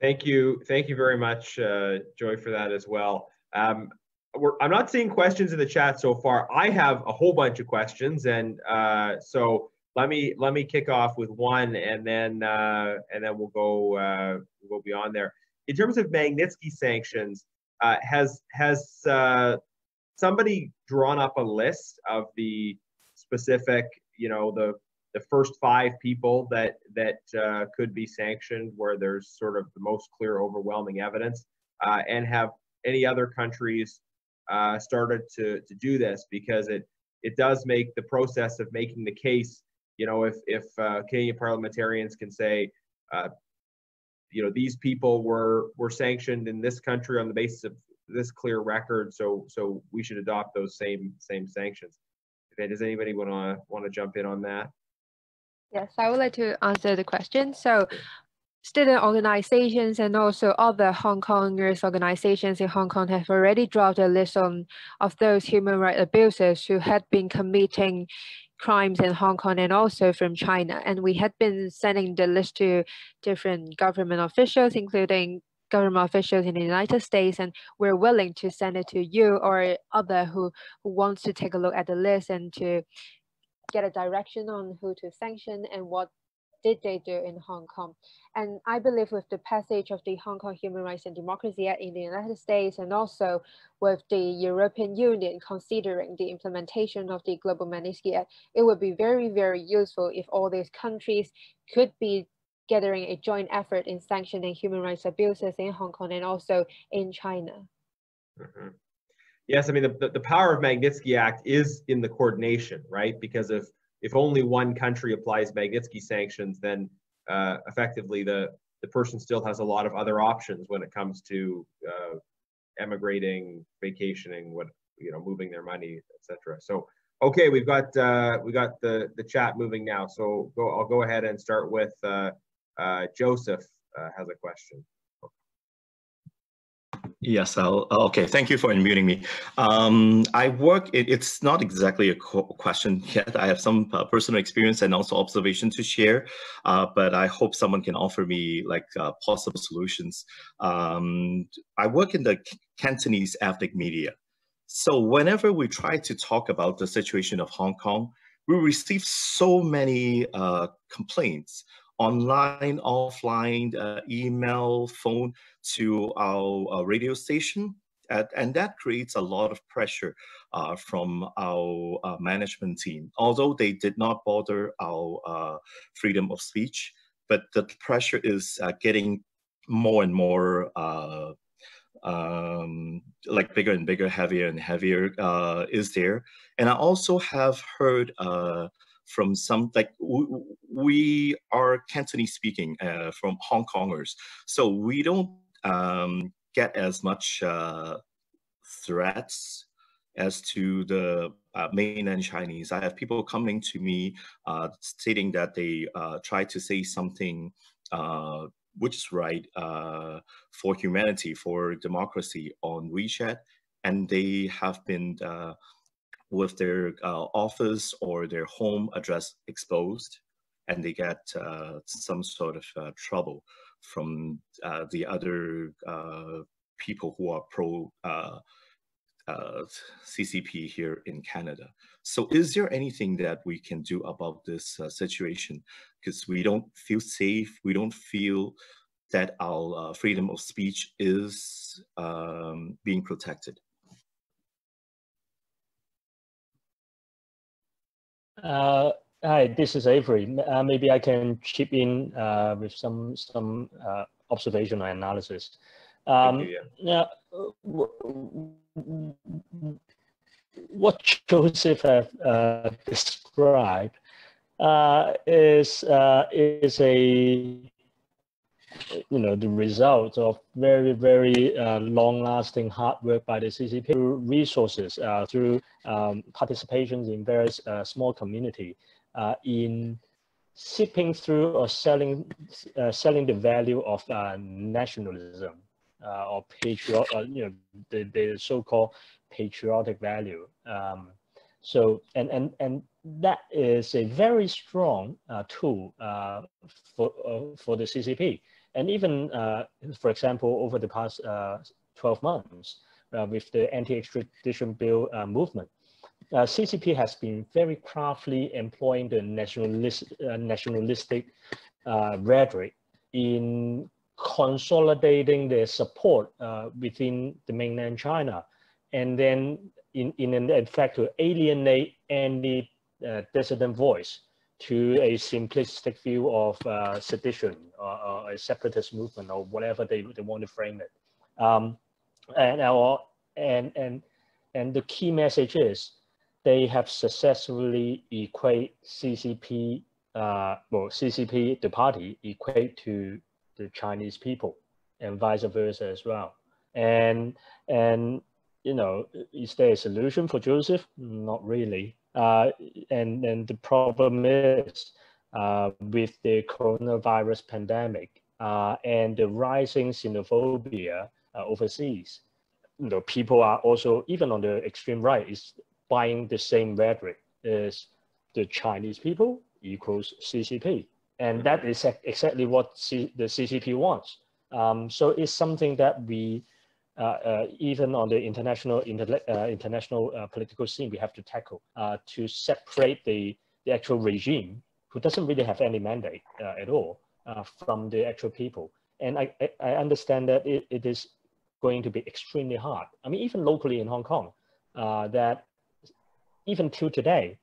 Thank you thank you very much uh, Joey for that as well. Um, I'm not seeing questions in the chat so far. I have a whole bunch of questions, and uh, so let me let me kick off with one, and then uh, and then we'll go uh, we'll go beyond there. In terms of Magnitsky sanctions, uh, has has uh, somebody drawn up a list of the specific, you know, the the first five people that that uh, could be sanctioned, where there's sort of the most clear, overwhelming evidence, and have any other countries uh, started to to do this because it it does make the process of making the case you know, if if uh, Canadian parliamentarians can say, uh, you know, these people were were sanctioned in this country on the basis of this clear record, so so we should adopt those same same sanctions. Okay, does anybody want to want to jump in on that?
Yes, I would like to answer the question. So student organizations and also other Hong Kongers organizations in Hong Kong have already dropped a list on, of those human rights abusers who had been committing crimes in Hong Kong and also from China. And we had been sending the list to different government officials, including government officials in the United States, and we're willing to send it to you or other who, who wants to take a look at the list and to get a direction on who to sanction and what did they do in Hong Kong. And I believe with the passage of the Hong Kong Human Rights and Democracy Act in the United States and also with the European Union considering the implementation of the Global Magnitsky Act, it would be very, very useful if all these countries could be gathering a joint effort in sanctioning human rights abuses in Hong Kong and also in China.
Mm -hmm. Yes, I mean, the, the power of Magnitsky Act is in the coordination, right? Because if if only one country applies Magnitsky sanctions, then uh, effectively the the person still has a lot of other options when it comes to uh, emigrating, vacationing, what you know, moving their money, etc. So, okay, we've got uh, we got the the chat moving now. So go, I'll go ahead and start with uh, uh, Joseph uh, has a question.
Yes, I'll, okay, thank you for unmuting me. Um, I work, it, it's not exactly a question yet. I have some uh, personal experience and also observation to share, uh, but I hope someone can offer me like uh, possible solutions. Um, I work in the Cantonese ethnic media. So whenever we try to talk about the situation of Hong Kong, we receive so many uh, complaints online, offline, uh, email, phone to our, our radio station. At, and that creates a lot of pressure uh, from our uh, management team. Although they did not bother our uh, freedom of speech, but the pressure is uh, getting more and more uh, um, like bigger and bigger, heavier and heavier uh, is there. And I also have heard from some like we are Cantonese speaking uh, from Hong Kongers, so we don't um, get as much uh, threats as to the uh, mainland Chinese. I have people coming to me uh, stating that they uh, try to say something uh, which is right for humanity, for democracy on WeChat, and they have been with their uh, office or their home address exposed and they get uh, some sort of uh, trouble from uh, the other uh, people who are pro uh, CCP here in Canada. So is there anything that we can do about this situation? Because we don't feel safe, we don't feel that our freedom of speech is um, being protected.
Uh, hi, this is Avery. Uh, maybe I can chip in uh, with some some uh, observation and analysis. Um, you, yeah. what Joseph have uh, described uh, is is a you know, the result of very, very uh, long-lasting hard work by the CCP through resources, uh, through um, participations in various uh, small community uh, in sipping through or selling, uh, selling the value of uh, nationalism or patriot, you know, the, the so-called patriotic value. Um, so, and, and, and that is a very strong tool for, for the CCP. And even, uh, for example, over the past uh, 12 months, with the anti-extradition bill movement. CCP has been very craftily employing the nationalist, nationalistic rhetoric in consolidating their support uh, within the mainland China, and then in, in an effect to alienate any uh, dissident voice to a simplistic view of uh, sedition or, or, a separatist movement or whatever they, they want to frame it. Um, and, our, and, and, and the key message is they have successfully equate CCP, uh, well, CCP, the party, equate to the Chinese people and vice versa as well. And, and you know, is there a solution for Joseph? Not really. Uh, and, and the problem is uh, with the coronavirus pandemic uh, and the rising xenophobia uh, overseas, you know, people are also, even on the extreme right, is buying the same rhetoric as the Chinese people equals CCP. And that is exactly what C the CCP wants. Um, so it's something that we, even on the international uh, international uh, political scene, we have to tackle uh, to separate the, the actual regime, who doesn't really have any mandate uh, at all, from the actual people. And I, I understand that it, it is going to be extremely hard. I mean, even locally in Hong Kong, that even till today,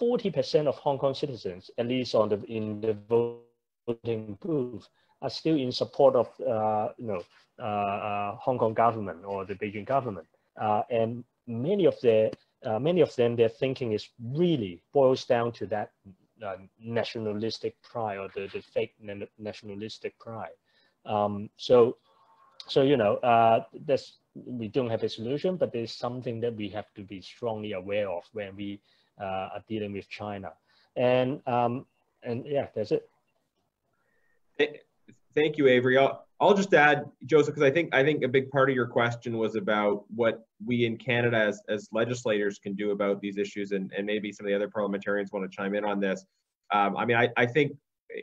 40% of Hong Kong citizens, at least on the in the voting booth, are still in support of uh, you know uh, uh, Hong Kong government or the Beijing government, uh, and many of their uh, many of them their thinking is really boils down to that uh, nationalistic pride or the, the fake nationalistic pride. Um, so so you know that's we don't have a solution, but there's something that we have to be strongly aware of when we uh, are dealing with China. And um, and yeah, that's it.
Thank you, Avery. I'll, I'll just add, Joseph, because I think I think a big part of your question was about what we in Canada as, as legislators can do about these issues, and, and maybe some of the other parliamentarians want to chime in on this. Um, I mean, I, I think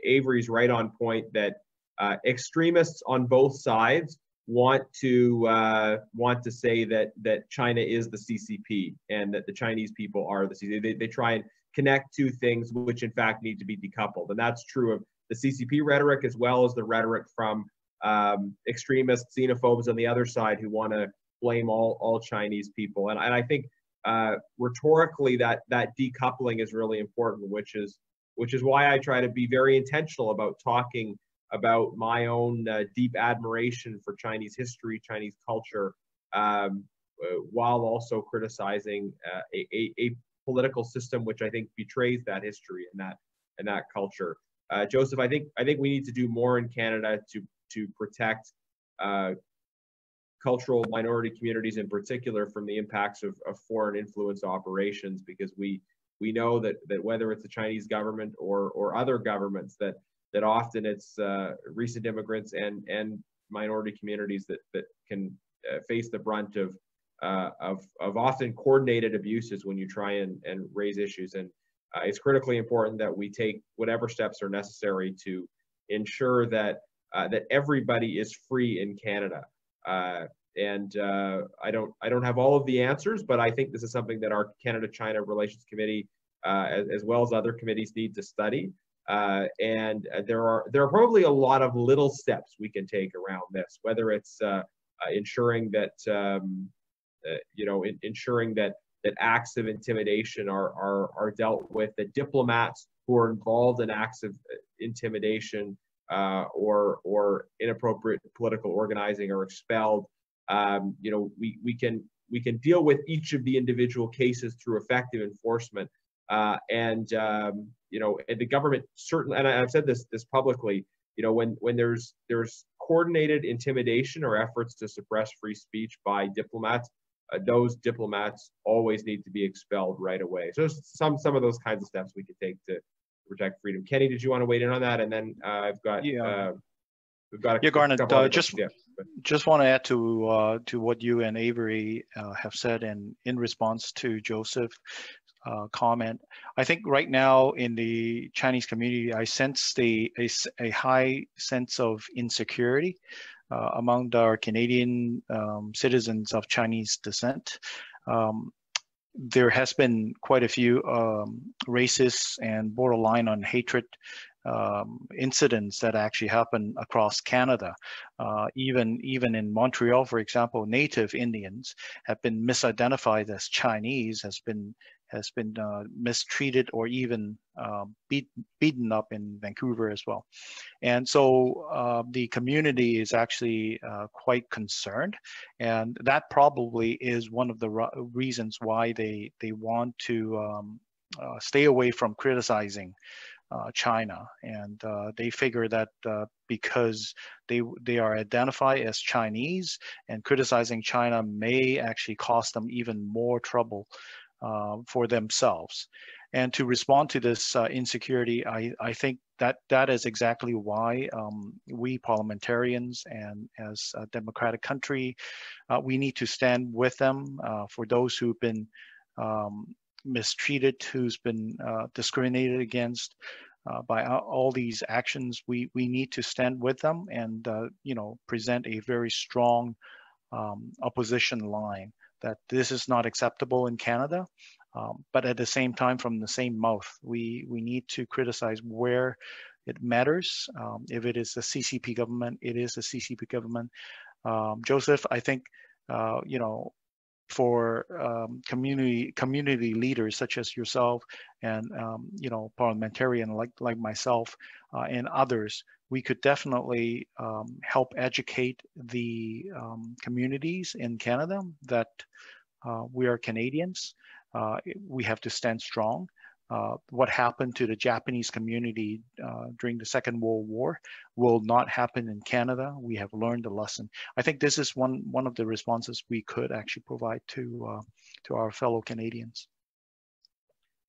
Avery's right on point that uh, extremists on both sides want to uh, want to say that that China is the CCP and that the Chinese people are the CCP. They, they try and connect two things which in fact need to be decoupled, and that's true of the CCP rhetoric as well as the rhetoric from um, extremists, xenophobes on the other side who want to blame all all Chinese people. And, and I think uh, rhetorically that that decoupling is really important, which is which is why I try to be very intentional about talking about my own uh, deep admiration for Chinese history, Chinese culture, um, uh, while also criticizing uh, a, a, a, political system which I think betrays that history and that and that culture. Uh, Joseph, I think I think we need to do more in Canada to to protect uh, cultural minority communities in particular from the impacts of, of foreign influence operations because we we know that that whether it's the Chinese government or or other governments that that often it's uh, recent immigrants and and minority communities that that can uh, face the brunt of, uh, of of often coordinated abuses when you try and and raise issues and uh, it's critically important that we take whatever steps are necessary to ensure that uh, that everybody is free in Canada. Uh, and I don't I don't have all of the answers but I think this is something that our Canada China Relations Committee as, as well as other committees need to study. Uh, and uh, there are there are probably a lot of little steps we can take around this, whether it's uh, uh ensuring that um, uh, you know in, ensuring that that acts of intimidation are, are are dealt with, that diplomats who are involved in acts of intimidation or or inappropriate political organizing are expelled. Um, you know we we can we can deal with each of the individual cases through effective enforcement. Uh, and um, you know, and the government certainly, and I, have said this this publicly, you know, when when there's there's coordinated intimidation or efforts to suppress free speech by diplomats, uh, those diplomats always need to be expelled right away. So some some of those kinds of steps we could take to protect freedom. Kenny, did you want to weigh in on that? And then uh, I've got
yeah.
Uh, we've got a,
yeah, Garnett. Uh, just yeah. just want to add to uh, to what you and Avery uh, have said, and in response to Joseph, uh, comment. I think right now in the Chinese community, I sense the a, a high sense of insecurity uh, among our Canadian um, citizens of Chinese descent. Um, there has been quite a few um, racist and borderline on hatred um, incidents that actually happen across Canada. Uh, even even in Montreal, for example, Native Indians have been misidentified as Chinese, has been has been uh, mistreated or even uh, beat, beaten up in Vancouver as well. And so uh, the community is actually uh, quite concerned. And that probably is one of the reasons why they, they want to um, uh, stay away from criticizing uh, China, and they figure that because they they are identified as Chinese, and criticizing China may actually cost them even more trouble uh, for themselves. And to respond to this uh, insecurity, I, I think that that is exactly why um, we parliamentarians and as a democratic country, uh, we need to stand with them uh, for those who've been um, mistreated, who's been uh, discriminated against. Uh, by all these actions, we we need to stand with them and you know present a very strong um, opposition line that this is not acceptable in Canada. Um, but at the same time, from the same mouth, we, we need to criticize where it matters. Um, if it is the CCP government, it is the CCP government. Um, Joseph, I think, uh, you know, for um, community community leaders such as yourself and um, you know parliamentarian like like myself uh, and others we could definitely um, help educate the um, communities in Canada that uh, we are Canadians. Uh, we have to stand strong. Uh, what happened to the Japanese community uh, during the Second World War will not happen in Canada. We have learned a lesson. I think this is one one of the responses we could actually provide to uh, to our fellow Canadians.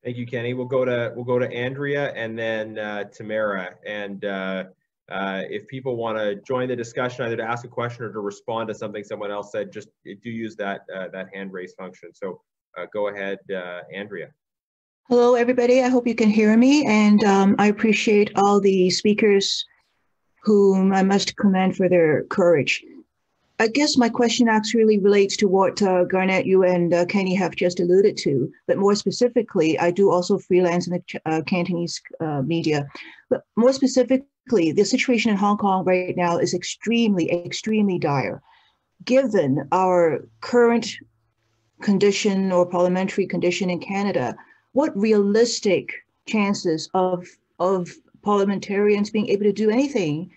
Thank you, Kenny. We'll go to we'll go to Andrea and then uh, Tamara. And uh, uh, if people want to join the discussion, either to ask a question or to respond to something someone else said, just do use that that hand raise function. So go ahead, Andrea.
Hello, everybody. I hope you can hear me. And um, I appreciate all the speakers whom I must commend for their courage. I guess my question actually relates to what uh, Garnett, you and uh, Kenny have just alluded to, but more specifically, I do also freelance in the uh, Cantonese uh, media. But more specifically, the situation in Hong Kong right now is extremely, extremely dire. Given our current condition or parliamentary condition in Canada, what realistic chances of of parliamentarians being able to do anything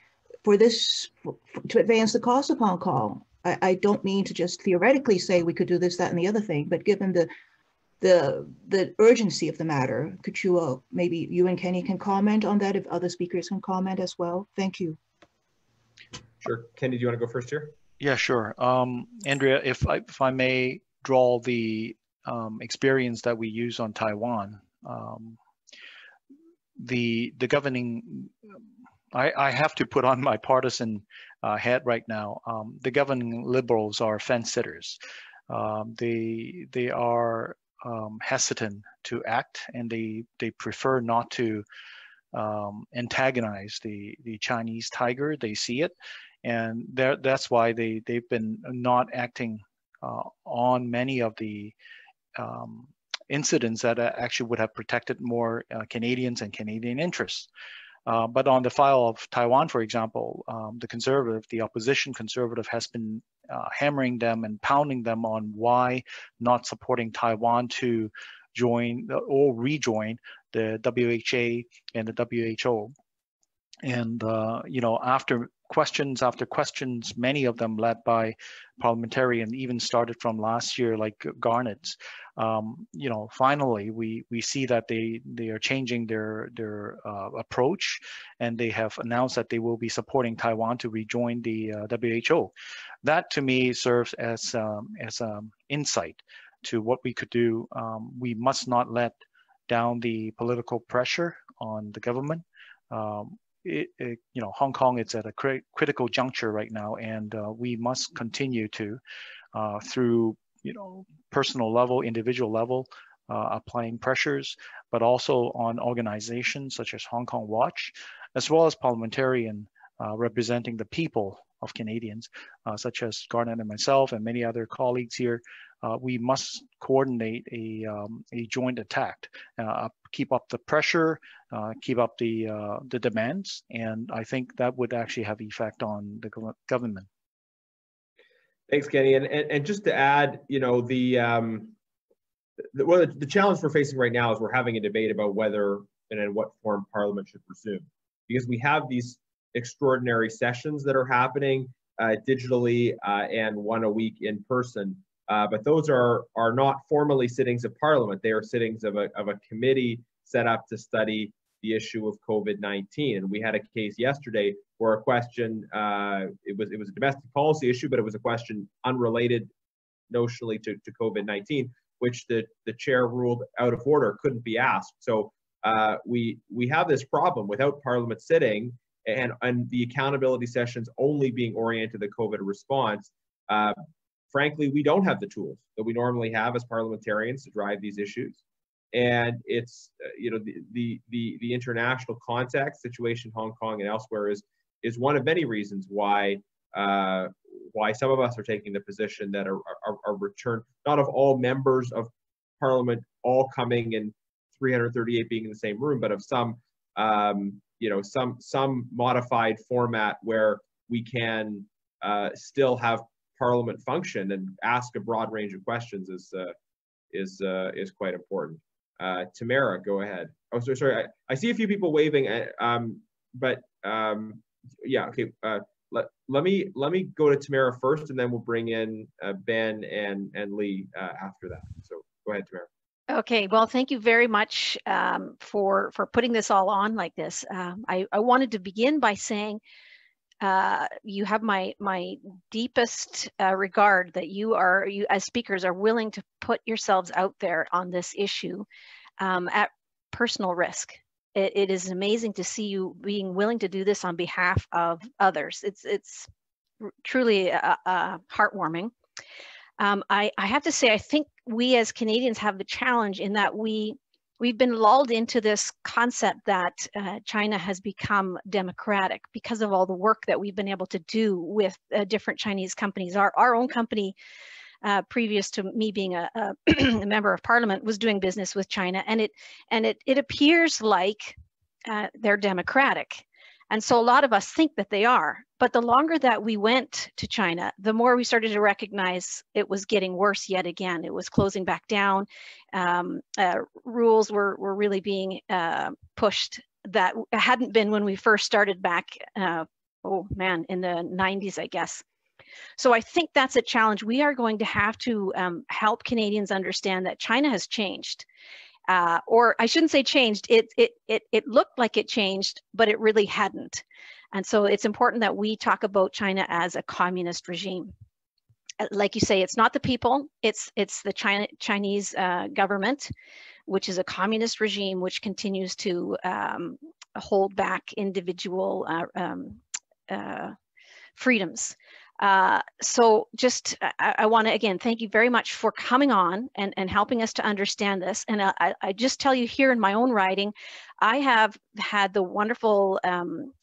for this for, to advance the cause of Hong Kong? I, I don't mean to just theoretically say we could do this, that, and the other thing, but given the the the urgency of the matter, could you uh, maybe you and Kenny can comment on that if other speakers can comment as well? Thank you.
Sure, Kenny, do you want to go first here?
Yeah, sure. Um, Andrea, if I if I may draw the um, experience that we use on Taiwan. Um, the the governing, I, I have to put on my partisan uh, hat right now. Um, the governing liberals are fence sitters. Um, they they are um, hesitant to act, and they they prefer not to um, antagonize the the Chinese tiger. They see it, and that's why they they've been not acting uh, on many of the um, incidents that uh, actually would have protected more uh, Canadians and Canadian interests. Uh, but on the file of Taiwan, for example, um, the conservative, the opposition conservative has been uh, hammering them and pounding them on why not supporting Taiwan to join or rejoin the WHA and the WHO. And, uh, you know, after questions after questions, many of them led by parliamentarian, even started from last year, like Garnett's. Um, you know, finally, we we see that they they are changing their their uh, approach, and they have announced that they will be supporting Taiwan to rejoin the uh, WHO. That to me serves as um, as um, insight to what we could do. Um, we must not let down the political pressure on the government. Um, it, it, you know, Hong Kong is at a cri critical juncture right now, and uh, we must continue to, uh, through you know, personal level, individual level, uh, applying pressures, but also on organizations such as Hong Kong Watch, as well as parliamentarian uh, representing the people of Canadians, uh, such as Garnett and myself and many other colleagues here, uh, we must coordinate a, um, a joint attack, uh, keep up the pressure, uh, keep up the, uh, the demands, and I think that would actually have effect on the government.
Thanks, Kenny. And, and, and just to add, you know, the, um, the, well, the challenge we're facing right now is we're having a debate about whether and in what form Parliament should resume, because we have these extraordinary sessions that are happening uh, digitally uh, and one a week in person. Uh, but those are are not formally sittings of Parliament. They are sittings of a of a committee set up to study the issue of COVID-19. And we had a case yesterday where a question uh, it was it was a domestic policy issue, but it was a question unrelated notionally to, to COVID-19, which the the chair ruled out of order, couldn't be asked. So uh, we we have this problem without Parliament sitting and and the accountability sessions only being oriented to the COVID response. Uh, frankly, we don't have the tools that we normally have as parliamentarians to drive these issues. And it's uh, you know the, the the the international context situation, in Hong Kong and elsewhere is is one of many reasons why uh, why some of us are taking the position that a, a, a return not of all members of parliament all coming and 338 being in the same room, but of some um, you know some some modified format where we can uh, still have parliament function and ask a broad range of questions is uh, is uh, is quite important. Uh, Tamara, go ahead. Oh, sorry, sorry. I, I see a few people waving, uh, um, but um, yeah, okay. Uh, let, let me let me go to Tamara first, and then we'll bring in uh, Ben and and Lee uh, after that. So go ahead, Tamara.
Okay, well, thank you very much um, for for putting this all on like this. Um, I, I wanted to begin by saying uh, you have my my deepest uh, regard that you are you as speakers are willing to put yourselves out there on this issue um, at personal risk. It, it is amazing to see you being willing to do this on behalf of others. It's it's truly uh, uh heartwarming. Um, I, I have to say, I think we as Canadians have the challenge in that we we've been lulled into this concept that uh, China has become democratic because of all the work that we've been able to do with uh, different Chinese companies. Our, our own company, uh, previous to me being a, a, member of parliament, was doing business with China, and it and it it appears like uh, they're democratic. And so a lot of us think that they are. But the longer that we went to China, the more we started to recognize it was getting worse yet again. It was closing back down. Um, uh, rules were, were really being uh, pushed that hadn't been when we first started back, uh, oh man, in the 90s, I guess. So I think that's a challenge. We are going to have to um, help Canadians understand that China has changed uh, or I shouldn't say changed. It, it it it looked like it changed, but it really hadn't. And so it's important that we talk about China as a communist regime. Uh, like you say, it's not the people; it's it's the China Chinese uh, government, which is a communist regime which continues to um, hold back individual uh, um, uh, freedoms. Uh, so just, I, I want to again, thank you very much for coming on and, and helping us to understand this. And uh, I, I just tell you here in my own writing, I have had the wonderful um,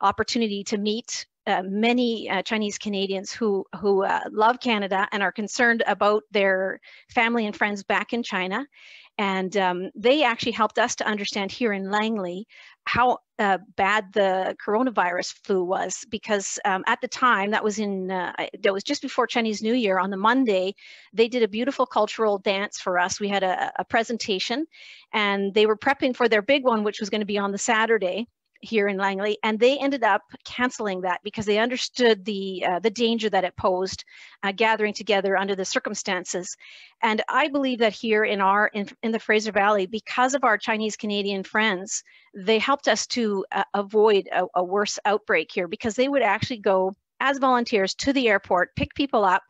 opportunity to meet uh, many uh, Chinese Canadians who who uh, love Canada and are concerned about their family and friends back in China, and um, they actually helped us to understand here in Langley how uh, bad the coronavirus flu was because um, at the time that was in uh, that was just before Chinese New Year on the Monday they did a beautiful cultural dance for us. We had a, a presentation and they were prepping for their big one which was going to be on the Saturday here in Langley, and they ended up canceling that because they understood the uh, the danger that it posed, uh, gathering together under the circumstances. And I believe that here in our in, in the Fraser Valley, because of our Chinese Canadian friends, they helped us to uh, avoid a, a worse outbreak here because they would actually go as volunteers to the airport, pick people up,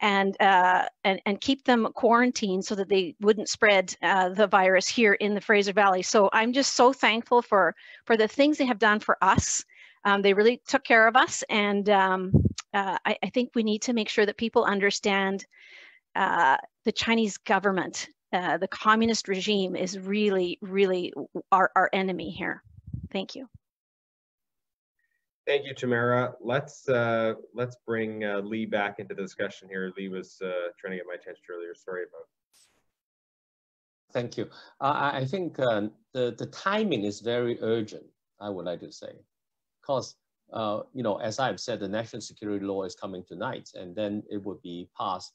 and, uh, and, and keep them quarantined so that they wouldn't spread uh, the virus here in the Fraser Valley. So I'm just so thankful for, for the things they have done for us. Um, they really took care of us. And um, uh, I, I, think we need to make sure that people understand uh, the Chinese government, uh, the communist regime is really, really our, our enemy here. Thank you.
Thank you, Tamara. Let's uh, let's bring uh, Lee back into the discussion here. Lee was uh, trying to get my attention earlier. Sorry about.
Thank you. Uh, I think uh, the the timing is very urgent. I would like to say, because uh, you know, as I've said, the national security law is coming tonight, and then it will be passed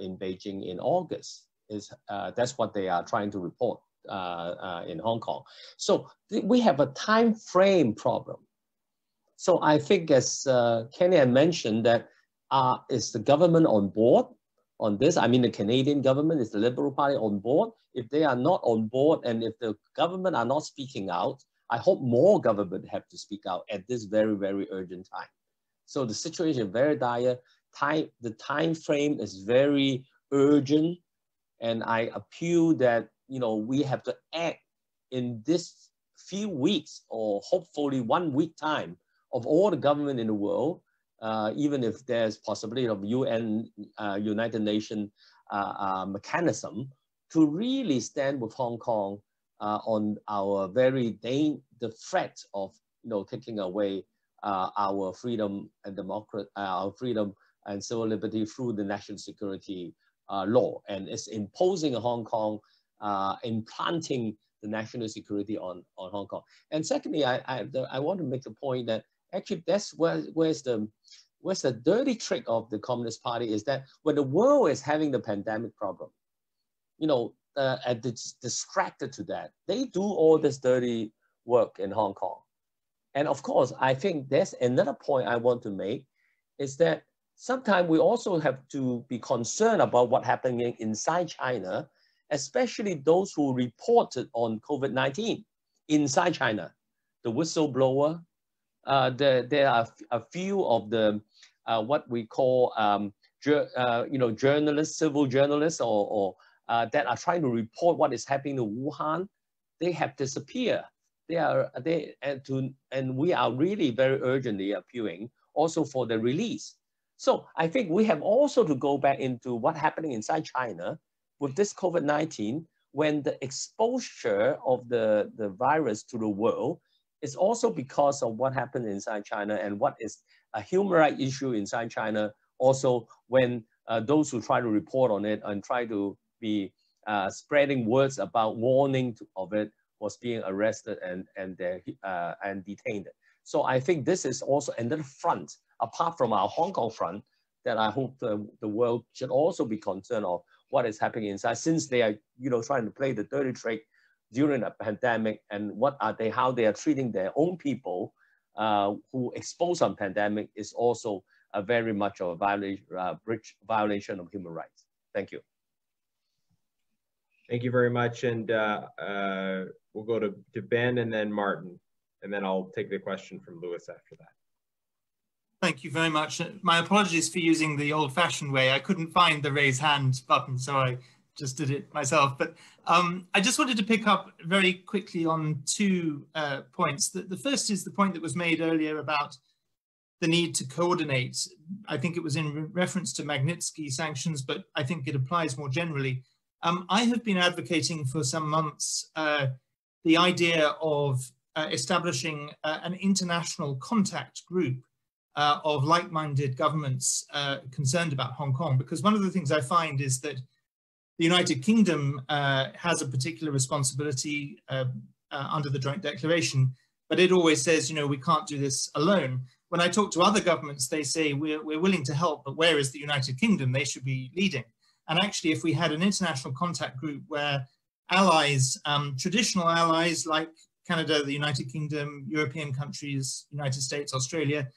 in Beijing in August. Is that's what they are trying to report in Hong Kong. So we have a time frame problem so I think as uh, Kenny had mentioned that uh, is the government on board on this? I mean, the Canadian government, is the Liberal Party on board? If they are not on board and if the government are not speaking out, I hope more government have to speak out at this very, very urgent time. So the situation is very dire. Time, the time frame is very urgent. And I appeal that, you know, we have to act in this few weeks or hopefully one week time of all the government in the world, uh, even if there's possibility of UN, uh, United Nations uh, uh, mechanism to really stand with Hong Kong uh, on our very the threat of you know taking away our freedom and democracy, our freedom and civil liberty through the national security law, and it's imposing Hong Kong, implanting the national security on, on Hong Kong. And secondly, I, I, I want to make the point that actually that's where where's the where's the dirty trick of the Communist Party is that when the world is having the pandemic problem, you know, uh, and distracted to that, they do all this dirty work in Hong Kong. And of course, I think there's another point I want to make is that sometimes we also have to be concerned about what happening inside China, especially those who reported on COVID-19 inside China, the whistleblower, uh, the, there are a few of the uh, what we call um, uh, you know journalists, civil journalists, or, or uh, that are trying to report what is happening in Wuhan. They have disappeared. They are they and to and we are really very urgently appealing also for the release. So I think we have also to go back into what happening inside China with this COVID-19 when the exposure of the, the virus to the world it's also because of what happened inside China and what is a human rights issue inside China. Also, when uh, those who try to report on it and try to be uh, spreading words about warning of it was being arrested and and uh, and detained. So I think this is also another front apart from our Hong Kong front that I hope the, the world should also be concerned of what is happening inside since they are you know trying to play the dirty trick during a pandemic and what are they, how they are treating their own people uh, who exposed on pandemic is also a very much of a violation, uh, breach, violation of human rights. Thank you.
Thank you very much. And uh, uh, we'll go to, to Ben and then Martin, and then I'll take the question from Lewis after that.
Thank you very much. My apologies for using the old fashioned way. I couldn't find the raise hand button, so I just did it myself. But um, I just wanted to pick up very quickly on two uh, points. The, the, first is the point that was made earlier about the need to coordinate. I think it was in reference to Magnitsky sanctions, but I think it applies more generally. Um, I have been advocating for some months uh, the idea of uh, establishing uh, an international contact group uh, of like-minded governments uh, concerned about Hong Kong, because one of the things I find is that the United Kingdom uh, has a particular responsibility uh, uh, under the Joint Declaration, but it always says, you know, we can't do this alone. When I talk to other governments, they say we're, we're willing to help, but where is the United Kingdom? They should be leading. And actually, if we had an international contact group where allies, um, traditional allies like Canada, the United Kingdom, European countries, United States, Australia,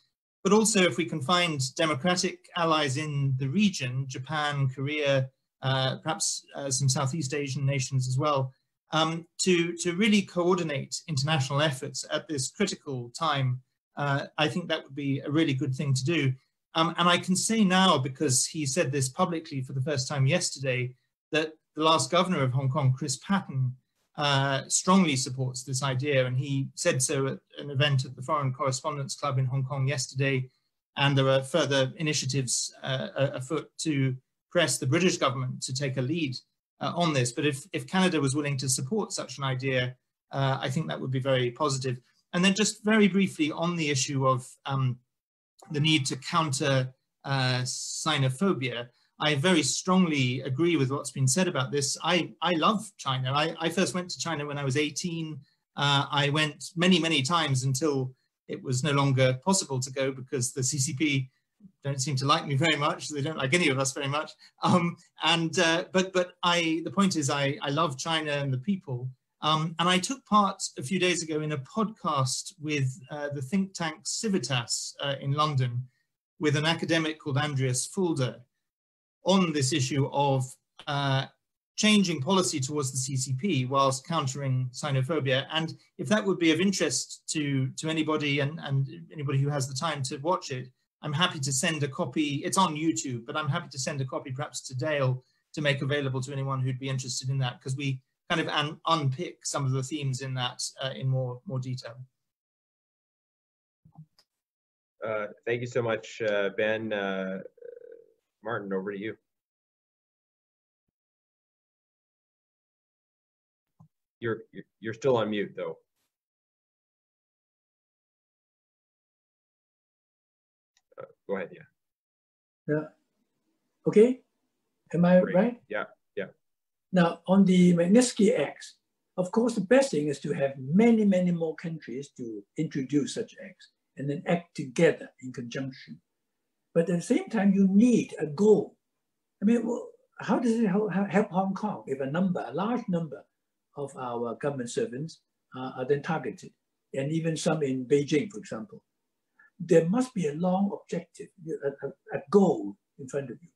but also if we can find democratic allies in the region, Japan, Korea, uh, perhaps uh, some Southeast Asian nations as well, um, to, to really coordinate international efforts at this critical time. Uh, I think that would be a really good thing to do. Um, and I can say now, because he said this publicly for the first time yesterday, that the last governor of Hong Kong, Chris Patten, uh, strongly supports this idea. And he said so at an event at the Foreign Correspondents Club in Hong Kong yesterday. And there are further initiatives uh, afoot to press the British government to take a lead uh, on this. But if, if Canada was willing to support such an idea, uh, I think that would be very positive. And then just very briefly on the issue of um, the need to counter uh, xenophobia, I very strongly agree with what's been said about this. I, I love China. I, I first went to China when I was 18. Uh, I went many, many times until it was no longer possible to go because the CCP don't seem to like me very much. They don't like any of us very much. Um, and uh, but but I the point is I I love China and the people. Um, and I took part a few days ago in a podcast with uh, the think tank Civitas uh, in London with an academic called Andreas Fulda on this issue of uh, changing policy towards the CCP whilst countering xenophobia. And if that would be of interest to, to anybody and, and anybody who has the time to watch it, I'm happy to send a copy. It's on YouTube, but I'm happy to send a copy perhaps to Dale to make available to anyone who'd be interested in that because we kind of un unpick some of the themes in that uh, in more, more detail.
Uh, thank you so much, uh, Ben. Uh, Martin, over to you. You're you're still on mute though. Go ahead, yeah.
Yeah. Okay. Am I Great. right?
Yeah. Yeah.
Now on the Magnitsky Acts, of course, the best thing is to have many, many more countries to introduce such acts and then act together in conjunction. But at the same time, you need a goal. I mean, well, how does it help, help Hong Kong if a number, a large number of our government servants uh, are then targeted, and even some in Beijing, for example. There must be a long objective, a, a, a goal in front of you.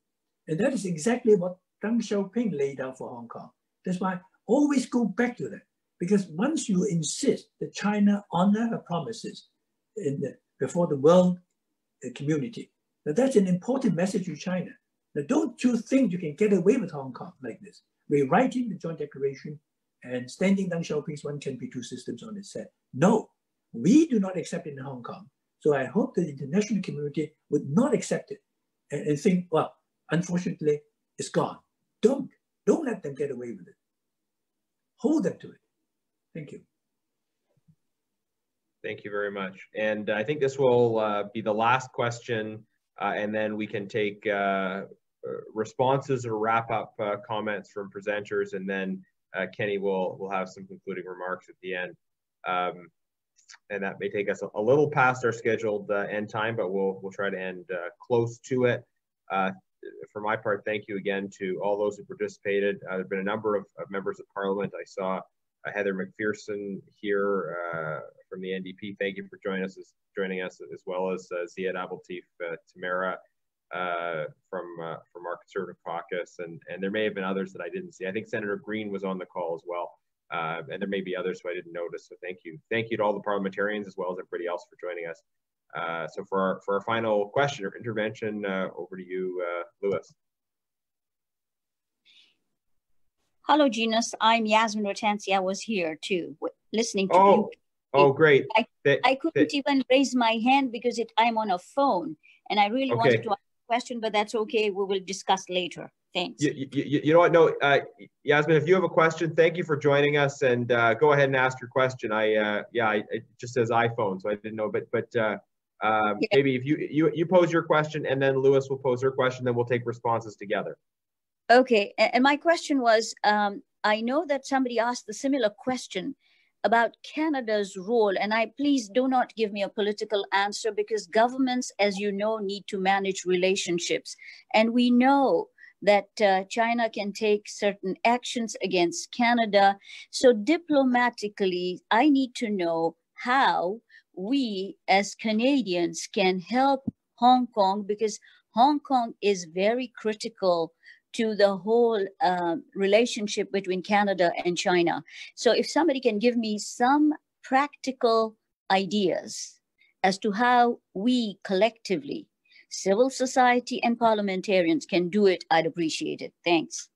And that is exactly what Deng Xiaoping laid out for Hong Kong. That's why I always go back to that. Because once you insist that China honor her promises in the, before the world uh, community, now that's an important message to China. Now, don't you think you can get away with Hong Kong like this? Rewriting the joint declaration and standing Deng Xiaoping's one country, two systems on its head. No, we do not accept it in Hong Kong. So I hope the international community would not accept it and, and think, well, unfortunately, it's gone. Don't, don't let them get away with it. Hold them to it. Thank you.
Thank you very much. And I think this will uh, be the last question, uh, and then we can take uh, responses or wrap up uh, comments from presenters, and then uh, Kenny will will have some concluding remarks at the end. Um, and that may take us a, a little past our scheduled uh, end time, but we'll we'll try to end uh, close to it. Uh, for my part, thank you again to all those who participated. Uh, there have been a number of, of, members of Parliament. I saw uh, Heather McPherson here from the NDP. Thank you for joining us, as, joining us as well as Ziad Aboultaif, Tamara, uh, from uh, from our conservative caucus, and and there may have been others that I didn't see. I think Senator Green was on the call as well, uh, and there may be others who I didn't notice. So thank you, thank you to all the parliamentarians as well as everybody else for joining us. Uh, so for our for our final question or intervention, uh, over to you, uh, Lewis.
Hello, Genuis. I'm Yasmin Ratansi. I was here too, listening to
oh.
you.
Oh, great.
I, I couldn't even raise my hand because it, I'm on a phone and I really okay. wanted to ask a question, but that's okay. We will discuss later. Thanks.
You, you, you know what? No, uh, Yasmin, if you have a question, thank you for joining us and uh, go ahead and ask your question. I, uh, yeah, I, it just says iPhone, so I didn't know, but, but uh, um, yeah. maybe if you, you, you pose your question and then Lewis will pose her question, then we'll take responses together.
Okay. And my question was, um, I know that somebody asked a similar question about Canada's role. And I please do not give me a political answer because governments, as you know, need to manage relationships. And we know that uh, China can take certain actions against Canada. So diplomatically, I need to know how we as Canadians can help Hong Kong because Hong Kong is very critical to the whole uh, relationship between Canada and China. So if somebody can give me some practical ideas as to how we collectively, civil society and parliamentarians can do it, I'd appreciate it. Thanks.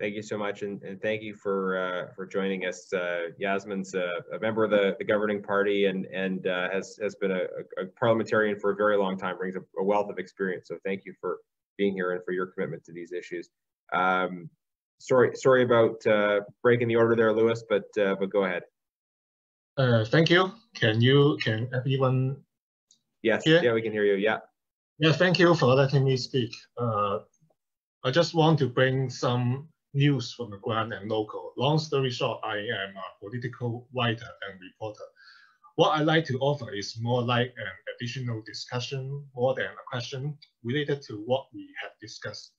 Thank you so much, and, and thank you for uh, for joining us. Uh, Yasmin's uh, a member of the, the governing party and and uh, has has been a, a, parliamentarian for a very long time. Brings a, a wealth of experience. So thank you for being here and for your commitment to these issues. Um, sorry, sorry about uh, breaking the order there, Lewis, but uh, but go ahead.
Uh, thank you. Can you, can everyone
Yes,
hear?
yeah, we can hear you, yeah.
Yeah, thank you for letting me speak. Uh, I just want to bring some news from the ground and local. Long story short, I am a political writer and reporter. What I like to offer is more like an additional discussion more than a question related to what we have discussed.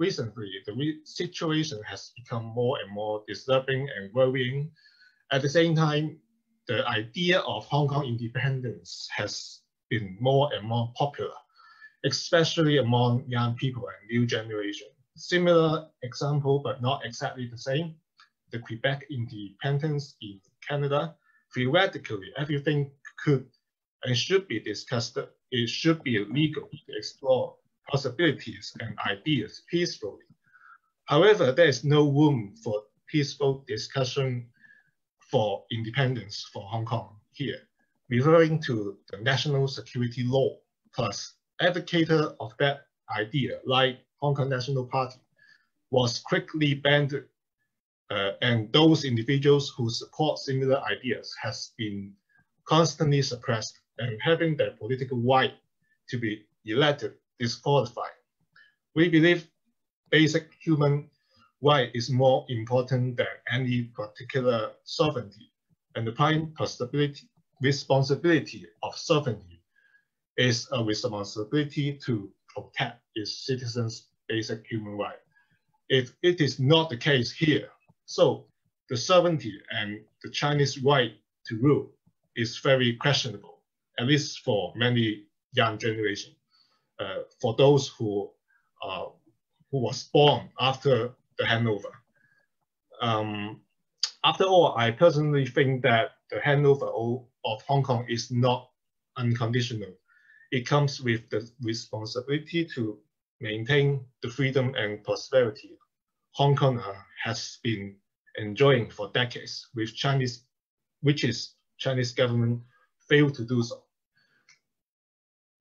Recently, the re situation has become more and more disturbing and worrying. At the same time, the idea of Hong Kong independence has been more and more popular, especially among young people and new generation. Similar example, but not exactly the same, the Quebec independence in Canada, theoretically, everything could and should be discussed. It should be legal to explore possibilities and ideas peacefully. However, there is no room for peaceful discussion for independence for Hong Kong here, referring to the national security law, plus advocator of that idea, like Hong Kong National Party, was quickly banned uh, and those individuals who support similar ideas has been constantly suppressed and having their political right to be elected disqualified. We believe basic human right is more important than any particular sovereignty, and the prime responsibility of sovereignty is a responsibility to protect its citizens' basic human right. If it is not the case here, so the sovereignty and the Chinese right to rule is very questionable, at least for many young generation. Uh, for those who uh, who was born after the handover. Um, after all, I personally think that the handover of Hong Kong is not unconditional. It comes with the responsibility to maintain the freedom and prosperity Hong Kong uh, has been enjoying for decades, with Chinese, which is Chinese government failed to do so.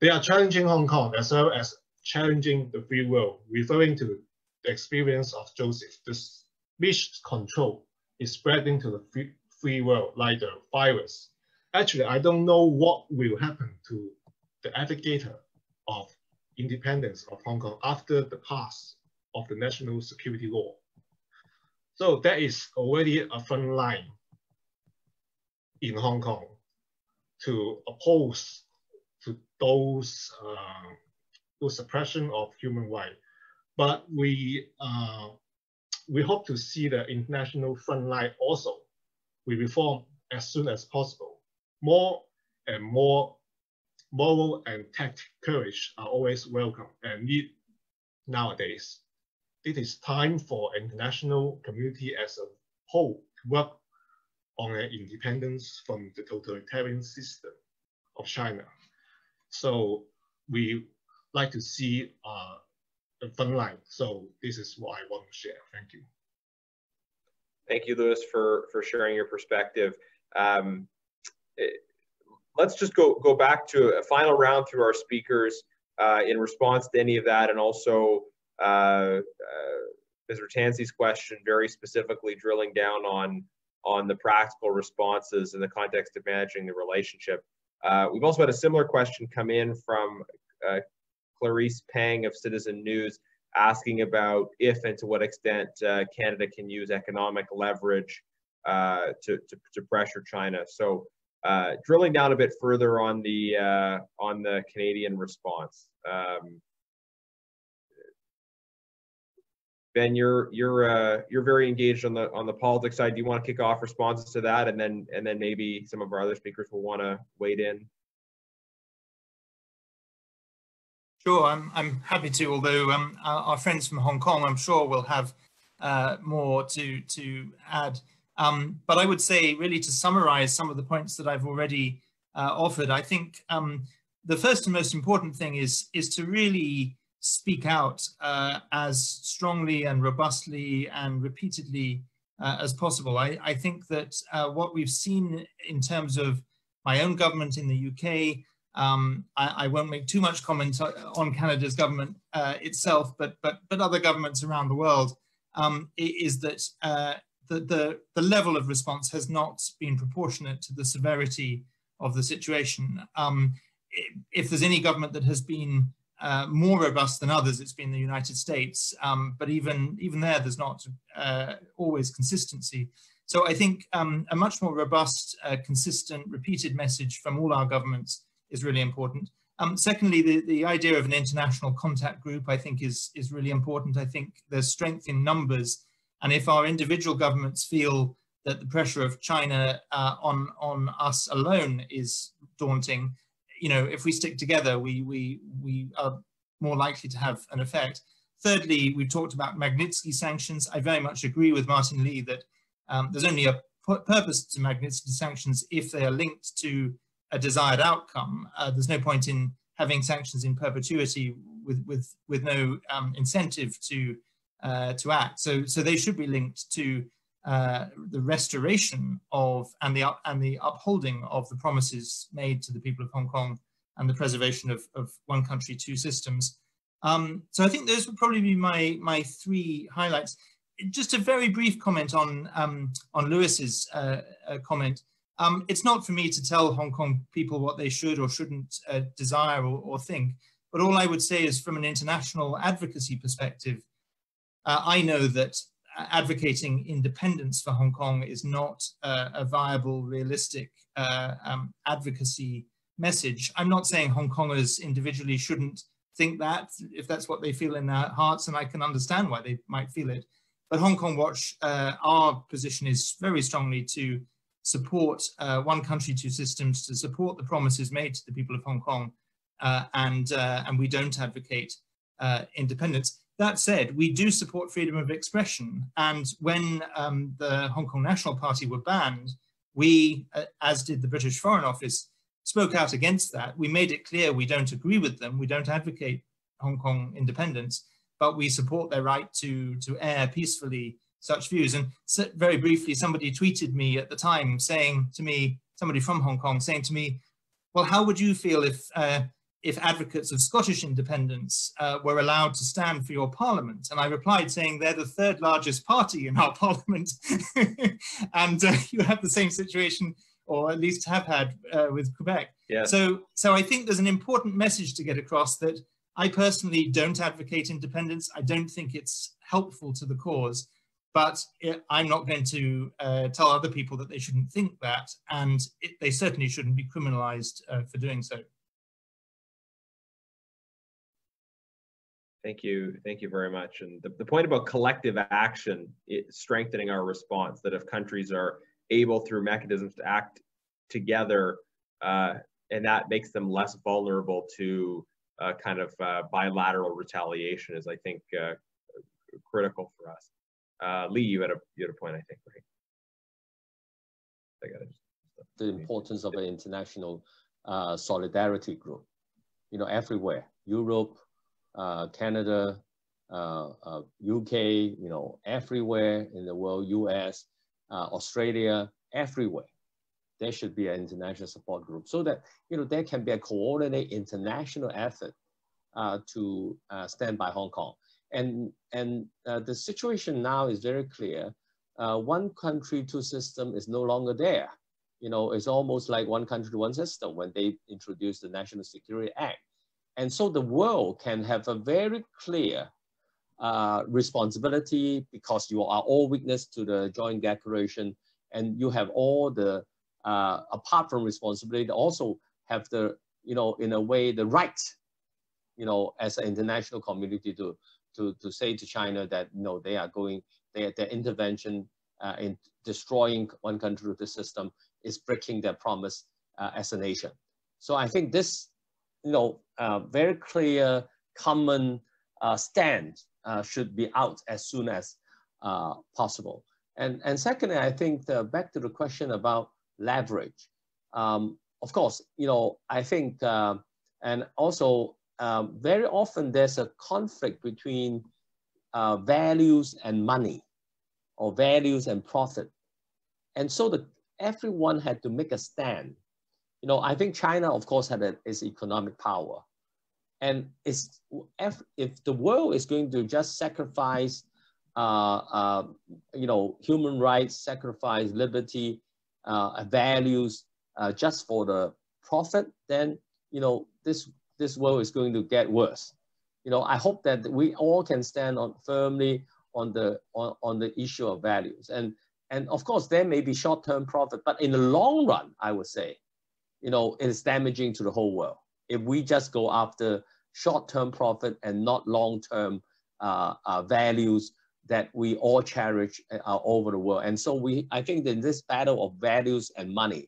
They are challenging Hong Kong as well as challenging the free world, referring to the experience of Joseph. This wish control is spreading to the free, free world like the virus. Actually, I don't know what will happen to the advocator of independence of Hong Kong after the pass of the national security law. So that is already a front line in Hong Kong to oppose to those uh, to suppression of human rights. But we uh, we hope to see the international front line also we reform as soon as possible. More and more moral and tactical courage are always welcome and need nowadays it is time for international community as a whole to work on an independence from the totalitarian system of China. So we like to see uh, a front line. So this is what I want to share. Thank you.
Thank you, Louis, for for sharing your perspective. Um, it, let's just go go back to a final round through our speakers uh, in response to any of that, and also uh, Mr. Tansey's question very specifically drilling down on on the practical responses in the context of managing the relationship. Uh, we've also had a similar question come in from uh, Clarice Pang of Citizen News asking about if and to what extent uh, Canada can use economic leverage uh, to, to, to, pressure China. So uh, drilling down a bit further on the uh, on the Canadian response. Um, Ben, you're you're uh, you're very engaged on the on the politics side. Do you want to kick off responses to that, and then and then maybe some of our other speakers will want to wade in?
Sure, I'm I'm happy to. Although um, our, our friends from Hong Kong, I'm sure, will have uh, more to to add. Um, but I would say, really, to summarize some of the points that I've already uh, offered, I think um, the first and most important thing is is to really speak out uh, as strongly and robustly and repeatedly uh, as possible. I, I think that uh, what we've seen in terms of my own government in the UK, um, I, I, won't make too much comment on Canada's government uh, itself, but, but, but other governments around the world, um, is that uh, the the, the, level of response has not been proportionate to the severity of the situation. Um, if there's any government that has been uh, more robust than others, it's been the United States. Um, but even, even there, there's not uh, always consistency. So I think um, a much more robust, uh, consistent, repeated message from all our governments is really important. Um, secondly, the, the idea of an international contact group, I think, is, is really important. I think there's strength in numbers. And if our individual governments feel that the pressure of China uh, on, on us alone is daunting, you know, if we stick together, we, we, we are more likely to have an effect. Thirdly, we've talked about Magnitsky sanctions. I very much agree with Martin Lee that um, there's only a purpose to Magnitsky sanctions if they are linked to a desired outcome. Uh, there's no point in having sanctions in perpetuity with with with no um, incentive to uh, to act. So so they should be linked to uh, the restoration of and the up, and the upholding of the promises made to the people of Hong Kong and the preservation of, of one country, two systems. Um, so I think those would probably be my my three highlights. Just a very brief comment on um, on Lewis's uh, uh comment. Um, it's not for me to tell Hong Kong people what they should or shouldn't uh, desire or, or, think, but all I would say is from an international advocacy perspective, uh, I know that uh, advocating independence for Hong Kong is not uh, a viable, realistic uh, um, advocacy message. I'm not saying Hong Kongers individually shouldn't think that, if that's what they feel in their hearts, and I can understand why they might feel it. But Hong Kong Watch, uh, our position is very strongly to support uh, one country, two systems, to support the promises made to the people of Hong Kong, uh, and, and we don't advocate independence. That said, we do support freedom of expression, and when um, the Hong Kong National Party were banned, we, uh, as did the British Foreign Office, spoke out against that. We made it clear we don't agree with them, we don't advocate Hong Kong independence, but we support their right to, to air peacefully such views. And so very briefly, somebody tweeted me at the time saying to me, somebody from Hong Kong saying to me, well, how would you feel if, uh, if advocates of Scottish independence uh, were allowed to stand for your parliament? And I replied saying they're the third largest party in our parliament. and uh, you have the same situation, or at least have had uh, with Quebec.
Yeah.
So, so I think there's an important message to get across that I personally don't advocate independence. I don't think it's helpful to the cause but it, I'm not going to uh, tell other people that they shouldn't think that, and it, they certainly shouldn't be criminalized uh, for doing so.
Thank you. Thank you very much. And the, the point about collective action, it, strengthening our response, that if countries are able through mechanisms to act together, uh, and that makes them less vulnerable to uh, kind of uh, bilateral retaliation is, I think, uh, critical for us. Uh, Lee, you had a you had a point, I think, right?
I got. The importance of an international uh, solidarity group. You know, everywhere, Europe, Canada, UK, uh, uh, you know, everywhere in the world, US, uh, Australia, everywhere there should be an international support group so that you know there can be a coordinated international effort uh, to uh, stand by Hong Kong. And, and uh, the situation now is very clear. Uh, one country, two system is no longer there. You know, it's almost like one country, one system when they introduced the National Security Act. And so the world can have a very clear uh, responsibility because you are all witness to the joint declaration and you have all the, uh, apart from responsibility, also have the, you know, in a way, the right, you know, as an international community to, to, to say to China that no, they are going, their, their intervention uh, in destroying one country system is breaking their promise uh, as a nation. So I think this, you know, uh, very clear common uh, stand uh, should be out as soon as uh, possible. And, and secondly, I think the, back to the question about leverage. Um, of course, you know, I think, and also um, very often there's a conflict between uh, values and money or values and profit. And so the, everyone had to make a stand. You know, I think China, of course, had a, its economic power. And it's, if, if the world is going to just sacrifice uh, uh, you know, human rights, sacrifice, liberty, uh, values uh, just for the profit, then, you know, this, this world is going to get worse. You know, I hope that we all can stand on firmly on the, on, on the issue of values. And, and of course, there may be short-term profit, but in the long run, I would say, you know, it is damaging to the whole world. If we just go after short-term profit and not long-term uh, uh, values that we all cherish uh, over the world. And so we, I think in this battle of values and money,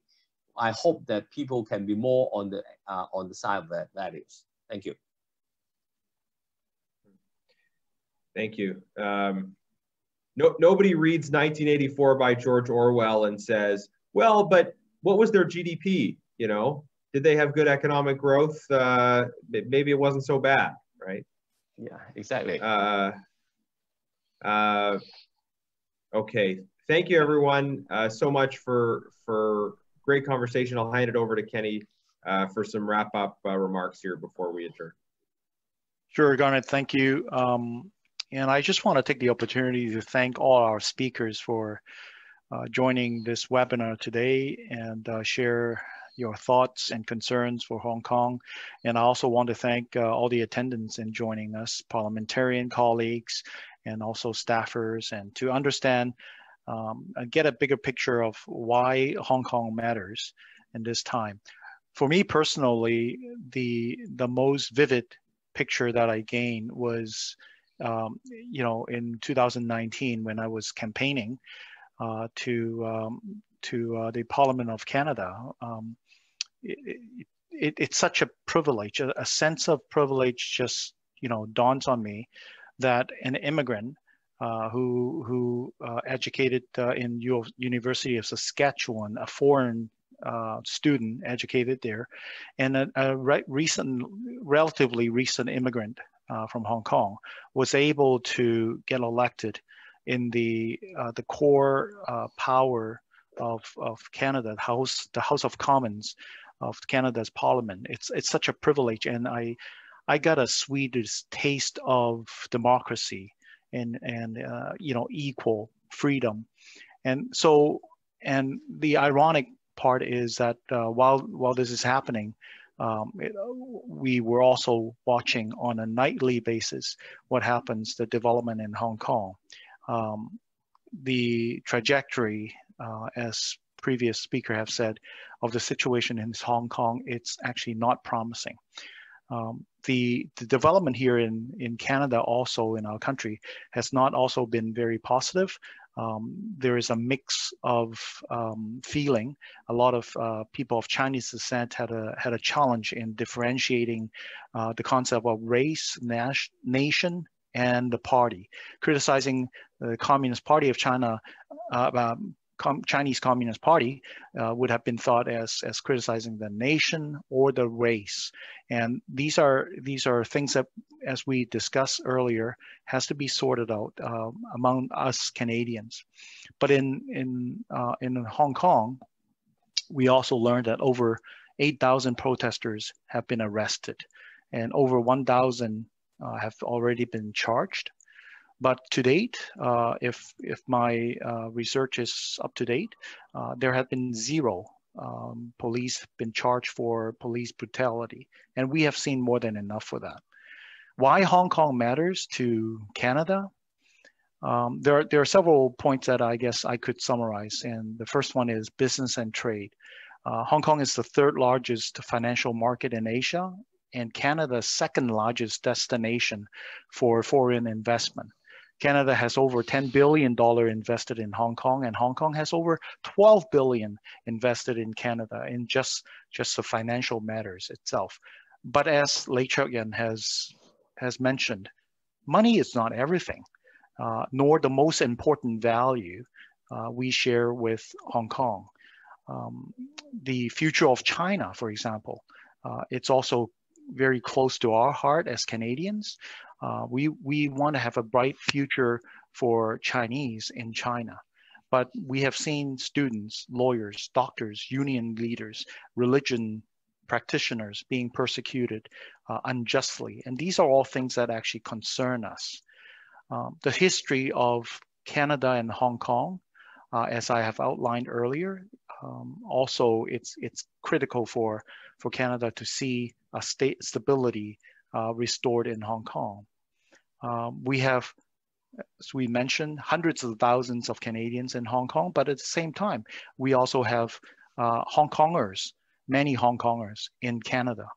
I hope that people can be more on the uh, on the side of that values. Thank you.
Thank you. Um, no, nobody reads 1984 by George Orwell and says, well, but what was their GDP? You know, did they have good economic growth? Uh, maybe it wasn't so bad, right?
Yeah, exactly.
Uh, uh, okay, thank you everyone uh, so much for for great conversation. I'll hand it over to Kenny uh, for some wrap up uh, remarks here before we adjourn.
Sure, Garnett, thank you. Um, and I just want to take the opportunity to thank all our speakers for uh, joining this webinar today and uh, share your thoughts and concerns for Hong Kong. And I also want to thank uh, all the attendants in joining us, parliamentarian colleagues, and also staffers, and to understand um, and get a bigger picture of why Hong Kong matters in this time. For me personally, the the most vivid picture that I gained was, um, you know, in 2019 when I was campaigning uh, to um, to uh, the Parliament of Canada. Um, it, it, it's such a privilege, a, a sense of privilege just you know dawns on me that an immigrant uh, who who uh, educated uh, in U University of Saskatchewan, a foreign uh, student educated there, and a, a re recent, relatively recent immigrant uh, from Hong Kong was able to get elected in the uh, the core power of of Canada, the House the House of Commons of Canada's Parliament. It's it's such a privilege, and I I got a sweet taste of democracy and and uh, you know equal freedom, and so and the ironic part is that uh, while while this is happening, um, it, we were also watching on a nightly basis what happens the development in Hong Kong. Um, the trajectory, uh, as previous speaker have said, of the situation in Hong Kong, it's actually not promising. Um, the, the development here in, in Canada, also in our country, has not also been very positive. Um, there is a mix of um, feeling. A lot of uh, people of Chinese descent had a had a challenge in differentiating uh, the concept of race, nation, and the party, criticizing the Communist Party of China uh, Com Chinese Communist Party uh, would have been thought as as criticizing the nation or the race, and these are these are things that, as we discussed earlier, has to be sorted out uh, among us Canadians. But in in uh, in Hong Kong, we also learned that over 8,000 protesters have been arrested, and over 1,000 uh, have already been charged. But to date, uh, if, if my uh, research is up to date, uh, there have been zero um, police been charged for police brutality. And we have seen more than enough for that. Why Hong Kong matters to Canada? Um, there, are, there are several points that I guess I could summarize. And the first one is business and trade. Uh, Hong Kong is the third largest financial market in Asia and Canada's second largest destination for foreign investment. Canada has over $10 billion invested in Hong Kong, and Hong Kong has over 12 billion invested in Canada in just, just the financial matters itself. But as Lee Cheuk Yan has, has mentioned, money is not everything, uh, nor the most important value uh, we share with Hong Kong. Um, the future of China, for example, uh, it's also very close to our heart as Canadians. Uh, we we want to have a bright future for Chinese in China. But we have seen students, lawyers, doctors, union leaders, religion practitioners being persecuted uh, unjustly. And these are all things that actually concern us. Um, the history of Canada and Hong Kong, uh, as I have outlined earlier, um, also it's it's critical for for Canada to see a state stability uh, restored in Hong Kong. Um, we have, as we mentioned, hundreds of thousands of Canadians in Hong Kong, but at the same time, we also have uh, Hong Kongers, many Hong Kongers in Canada.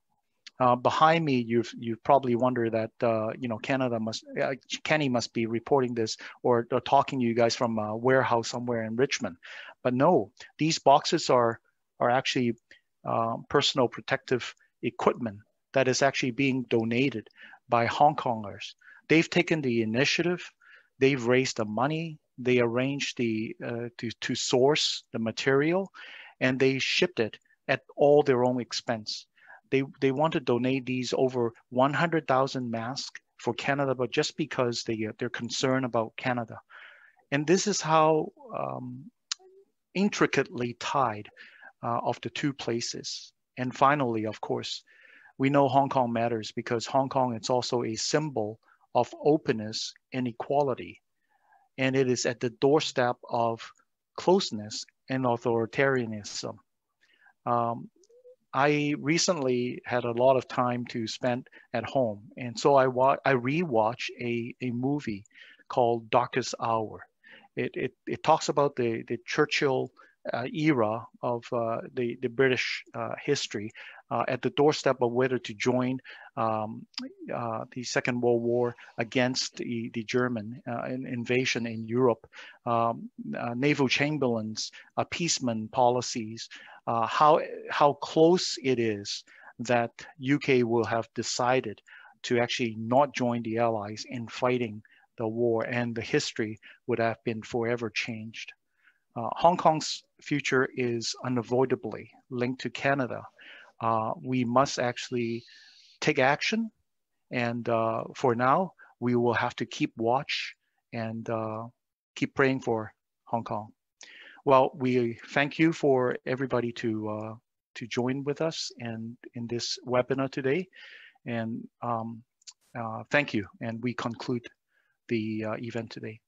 Uh, behind me, you've you probably wonder that uh, you know Canada must uh, Kenny must be reporting this or, or, talking to you guys from a warehouse somewhere in Richmond, but no, these boxes are are actually uh, personal protective equipment that is actually being donated by Hong Kongers. They've taken the initiative, they've raised the money, they arranged the uh, to to source the material, and they shipped it at all their own expense they, they want to donate these over 100,000 masks for Canada, but just because they, uh, they're concerned about Canada. And this is how um, intricately tied uh, of the two places. And finally, of course, we know Hong Kong matters because Hong Kong is also a symbol of openness and equality. And it is at the doorstep of closeness and authoritarianism. Um, I recently had a lot of time to spend at home, and so I wa- I rewatched a, a movie called Darkest Hour. It, it, it talks about the, the Churchill uh, era of uh, the, the British uh, history uh, at the doorstep of whether to join um, uh, the Second World War against the, the German uh, invasion in Europe, um, Neville Chamberlain's appeasement policies, uh, how, how close it is that UK will have decided to actually not join the Allies in fighting the war and the history would have been forever changed. Uh, Hong Kong's future is unavoidably linked to Canada. Uh, we must actually take action and uh, for now, we will have to keep watch and uh, keep praying for Hong Kong. Well, we thank you for everybody to uh, to join with us and in this webinar today. And um, uh, thank you. And we conclude the uh, event today.